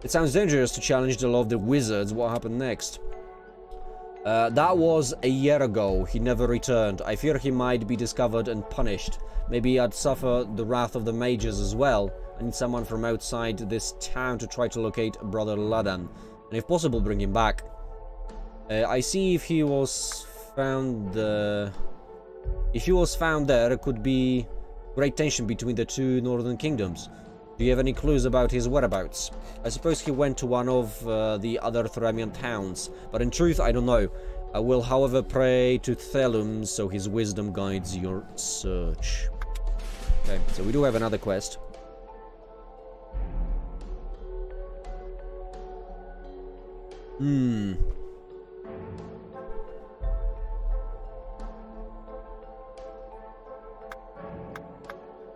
It sounds dangerous to challenge the law of the wizards. What happened next? Uh, that was a year ago. He never returned. I fear he might be discovered and punished. Maybe I'd suffer the wrath of the mages as well. I need someone from outside this town to try to locate Brother Ladan. And if possible, bring him back. Uh, I see if he was found... Uh, if he was found there, it could be great tension between the two northern kingdoms. Do you have any clues about his whereabouts? I suppose he went to one of uh, the other Thuramian towns, but in truth I don't know. I will however pray to Thelum so his wisdom guides your search. Okay, so we do have another quest. Hmm.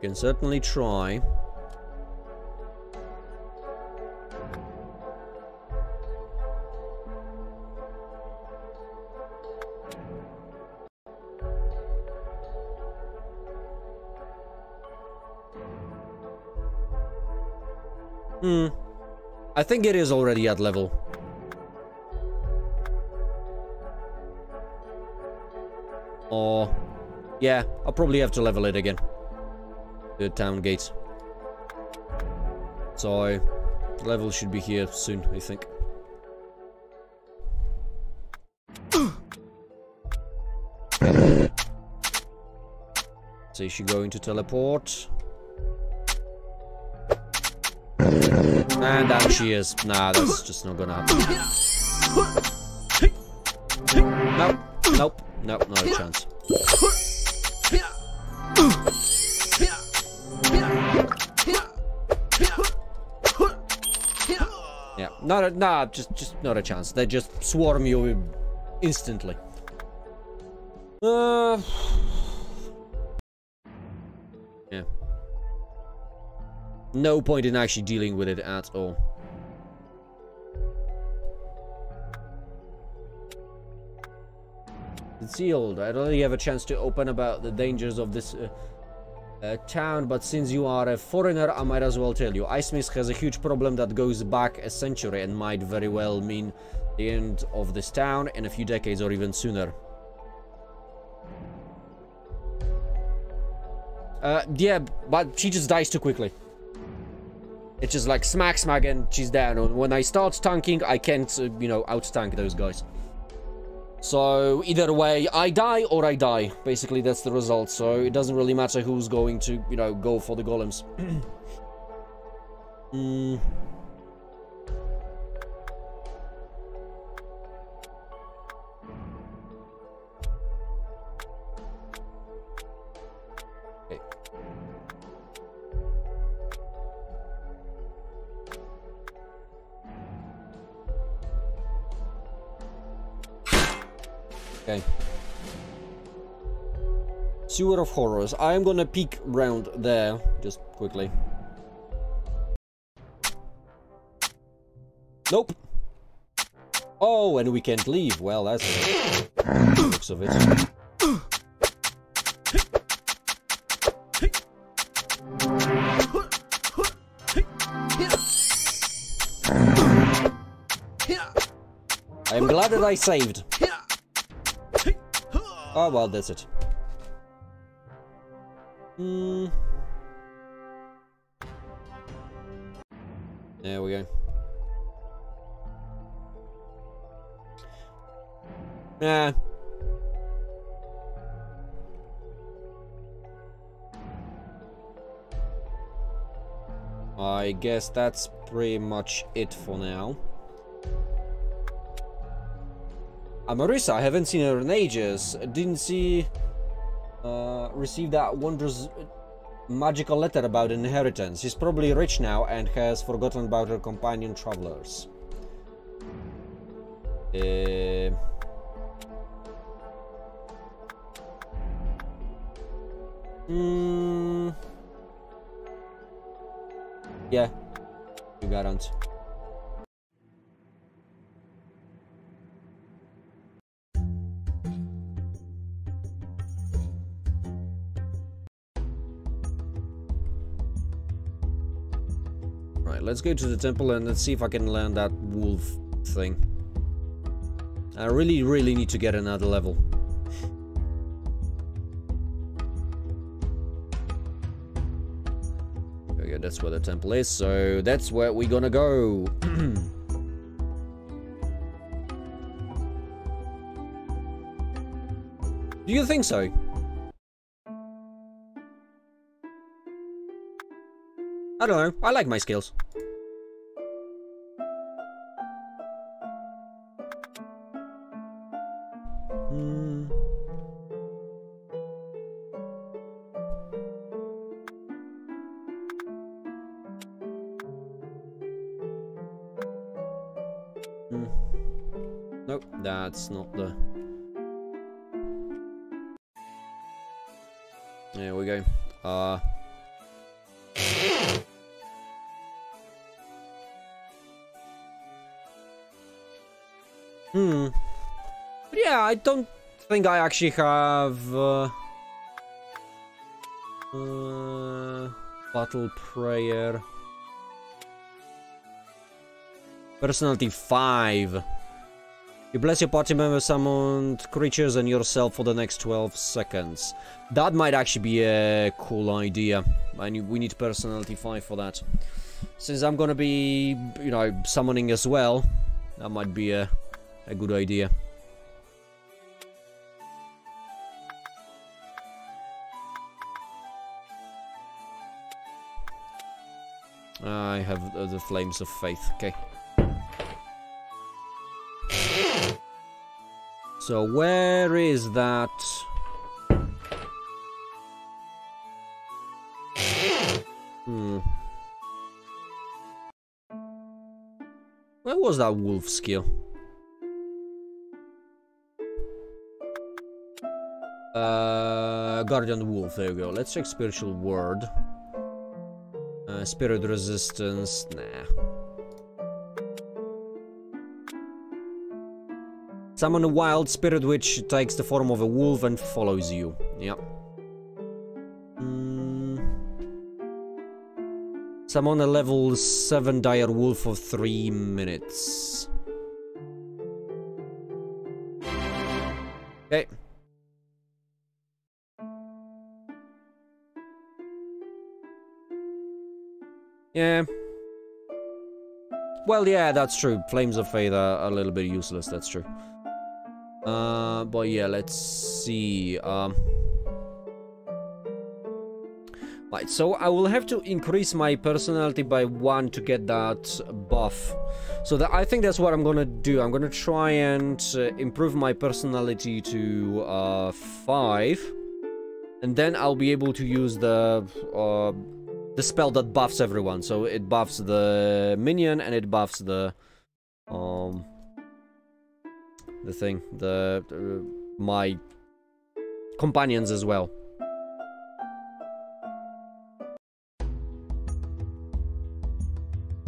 Can certainly try. Hmm. I think it is already at level. Or... Yeah, I'll probably have to level it again. The town gates. So, level should be here soon, I think. So is she going to teleport? And down she is. Nah, that's just not gonna happen. Nope. Nope. Nope, not a chance. Yeah, not a, nah, just just not a chance. They just swarm you instantly. Uh, No point in actually dealing with it at all. Sealed. I don't really have a chance to open about the dangers of this uh, uh, town, but since you are a foreigner, I might as well tell you. Icemist has a huge problem that goes back a century and might very well mean the end of this town in a few decades or even sooner. Uh, yeah, but she just dies too quickly. It's just like smack, smack, and she's down. And when I start tanking, I can't, uh, you know, out-tank those guys. So, either way, I die or I die. Basically, that's the result. So, it doesn't really matter who's going to, you know, go for the golems. mm. Okay. Sewer of Horrors. I'm gonna peek round there, just quickly. Nope. Oh, and we can't leave. Well, that's the looks of it. I am glad that I saved. Oh, well, that's it. Hmm. There we go. Yeah. I guess that's pretty much it for now. Marissa, I haven't seen her in ages. Didn't see... Uh, receive that wondrous magical letter about inheritance. She's probably rich now and has forgotten about her companion travelers. Uh... Mm. Yeah, you got on. Let's go to the temple and let's see if I can learn that wolf thing. I really, really need to get another level. Okay, that's where the temple is, so that's where we're gonna go. Do you think so? I don't know. I like my skills. That's not the... There we go. Uh... Hmm. But yeah, I don't think I actually have... Uh, uh, battle prayer. Personality 5. You bless your party member summoned creatures and yourself for the next 12 seconds. That might actually be a cool idea. And we need personality 5 for that. Since I'm gonna be, you know, summoning as well, that might be a, a good idea. I have the flames of faith, okay. So where is that? Hmm. Where was that wolf skill? Uh, Guardian Wolf, there you go. Let's check Spiritual Word. Uh, spirit Resistance, nah. Summon a wild spirit which takes the form of a wolf and follows you. Yep. Mm. Summon a level 7 dire wolf for 3 minutes. Okay. Yeah. Well, yeah, that's true. Flames of Faith are a little bit useless, that's true. Uh, but yeah, let's see. Um, right, so I will have to increase my personality by one to get that buff. So that I think that's what I'm gonna do. I'm gonna try and uh, improve my personality to uh, five, and then I'll be able to use the uh, the spell that buffs everyone. So it buffs the minion and it buffs the um the thing, the uh, my companions as well.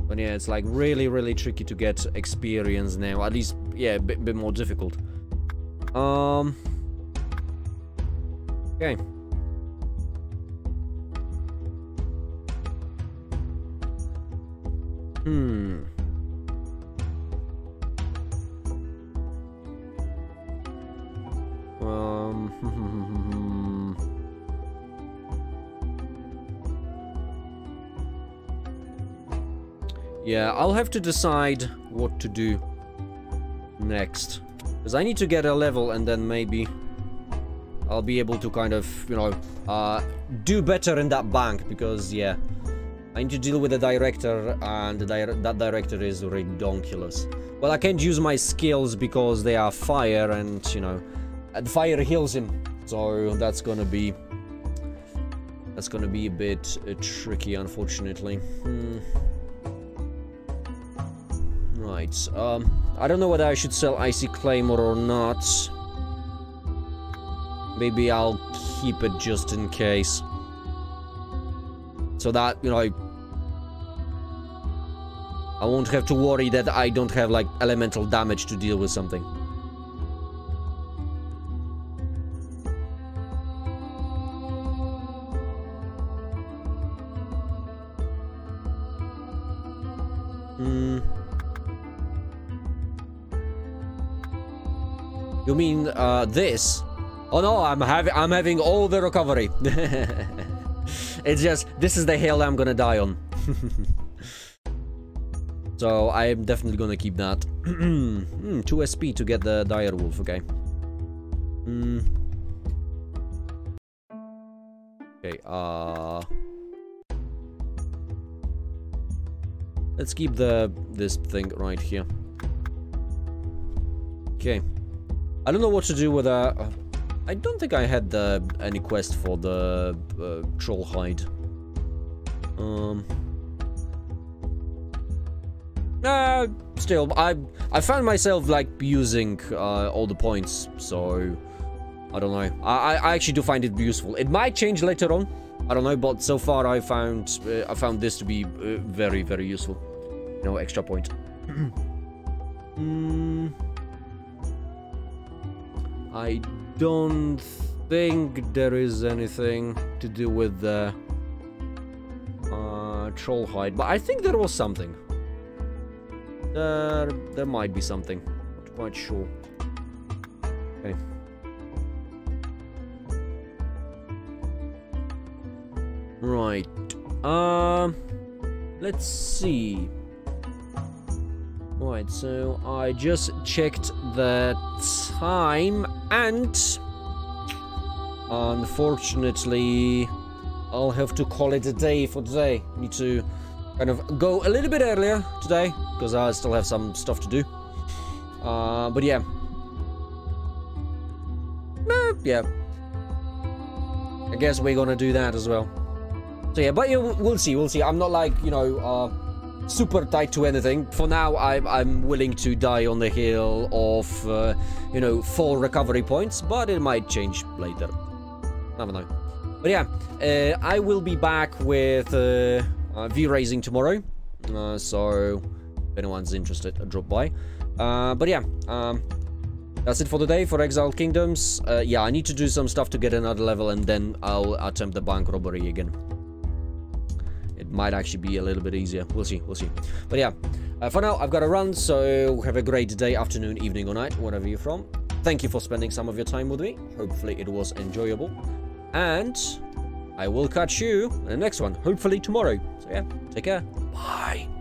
But yeah, it's like really, really tricky to get experience now. At least, yeah, a bit, bit more difficult. Um. Okay. Hmm. Yeah, I'll have to decide what to do next. Because I need to get a level and then maybe I'll be able to kind of, you know, uh, do better in that bank. Because, yeah, I need to deal with the director, and di that director is ridiculous. Well, I can't use my skills because they are fire, and, you know, and fire heals him. So that's gonna be... That's gonna be a bit uh, tricky, unfortunately. Hmm. Right, um, I don't know whether I should sell Icy Claymore or not. Maybe I'll keep it just in case. So that, you know, I won't have to worry that I don't have, like, elemental damage to deal with something. You mean, uh, this? Oh no, I'm having I'm having all the recovery. it's just this is the hill I'm gonna die on. so I'm definitely gonna keep that. mm, 2 SP to get the dire wolf, okay. Mm. Okay, uh Let's keep the this thing right here. Okay. I don't know what to do with that. I don't think I had the, any quest for the uh, troll hide. Um. Uh, still, I I found myself like using uh, all the points, so I don't know. I I actually do find it useful. It might change later on. I don't know, but so far I found uh, I found this to be uh, very very useful. No extra point. mm. I don't think there is anything to do with the uh, troll hide, but I think there was something. There, there might be something. Not quite sure. Okay. Right. Um. let's see. Right, so I just checked the time and unfortunately I'll have to call it a day for today. Need to kind of go a little bit earlier today because I still have some stuff to do. Uh, but yeah. No, yeah. I guess we're gonna do that as well. So yeah, but yeah, we'll see, we'll see. I'm not like, you know, uh, super tight to anything. For now, I'm, I'm willing to die on the hill of, uh, you know, four recovery points, but it might change later. Never know. But yeah, uh, I will be back with uh, uh, V Rising tomorrow. Uh, so, if anyone's interested, drop by. Uh, but yeah, um, that's it for the day for Exiled Kingdoms. Uh, yeah, I need to do some stuff to get another level and then I'll attempt the bank robbery again. Might actually be a little bit easier. We'll see, we'll see. But yeah, uh, for now, I've got to run, so have a great day, afternoon, evening, or night, wherever you're from. Thank you for spending some of your time with me. Hopefully it was enjoyable. And I will catch you in the next one, hopefully tomorrow. So yeah, take care. Bye.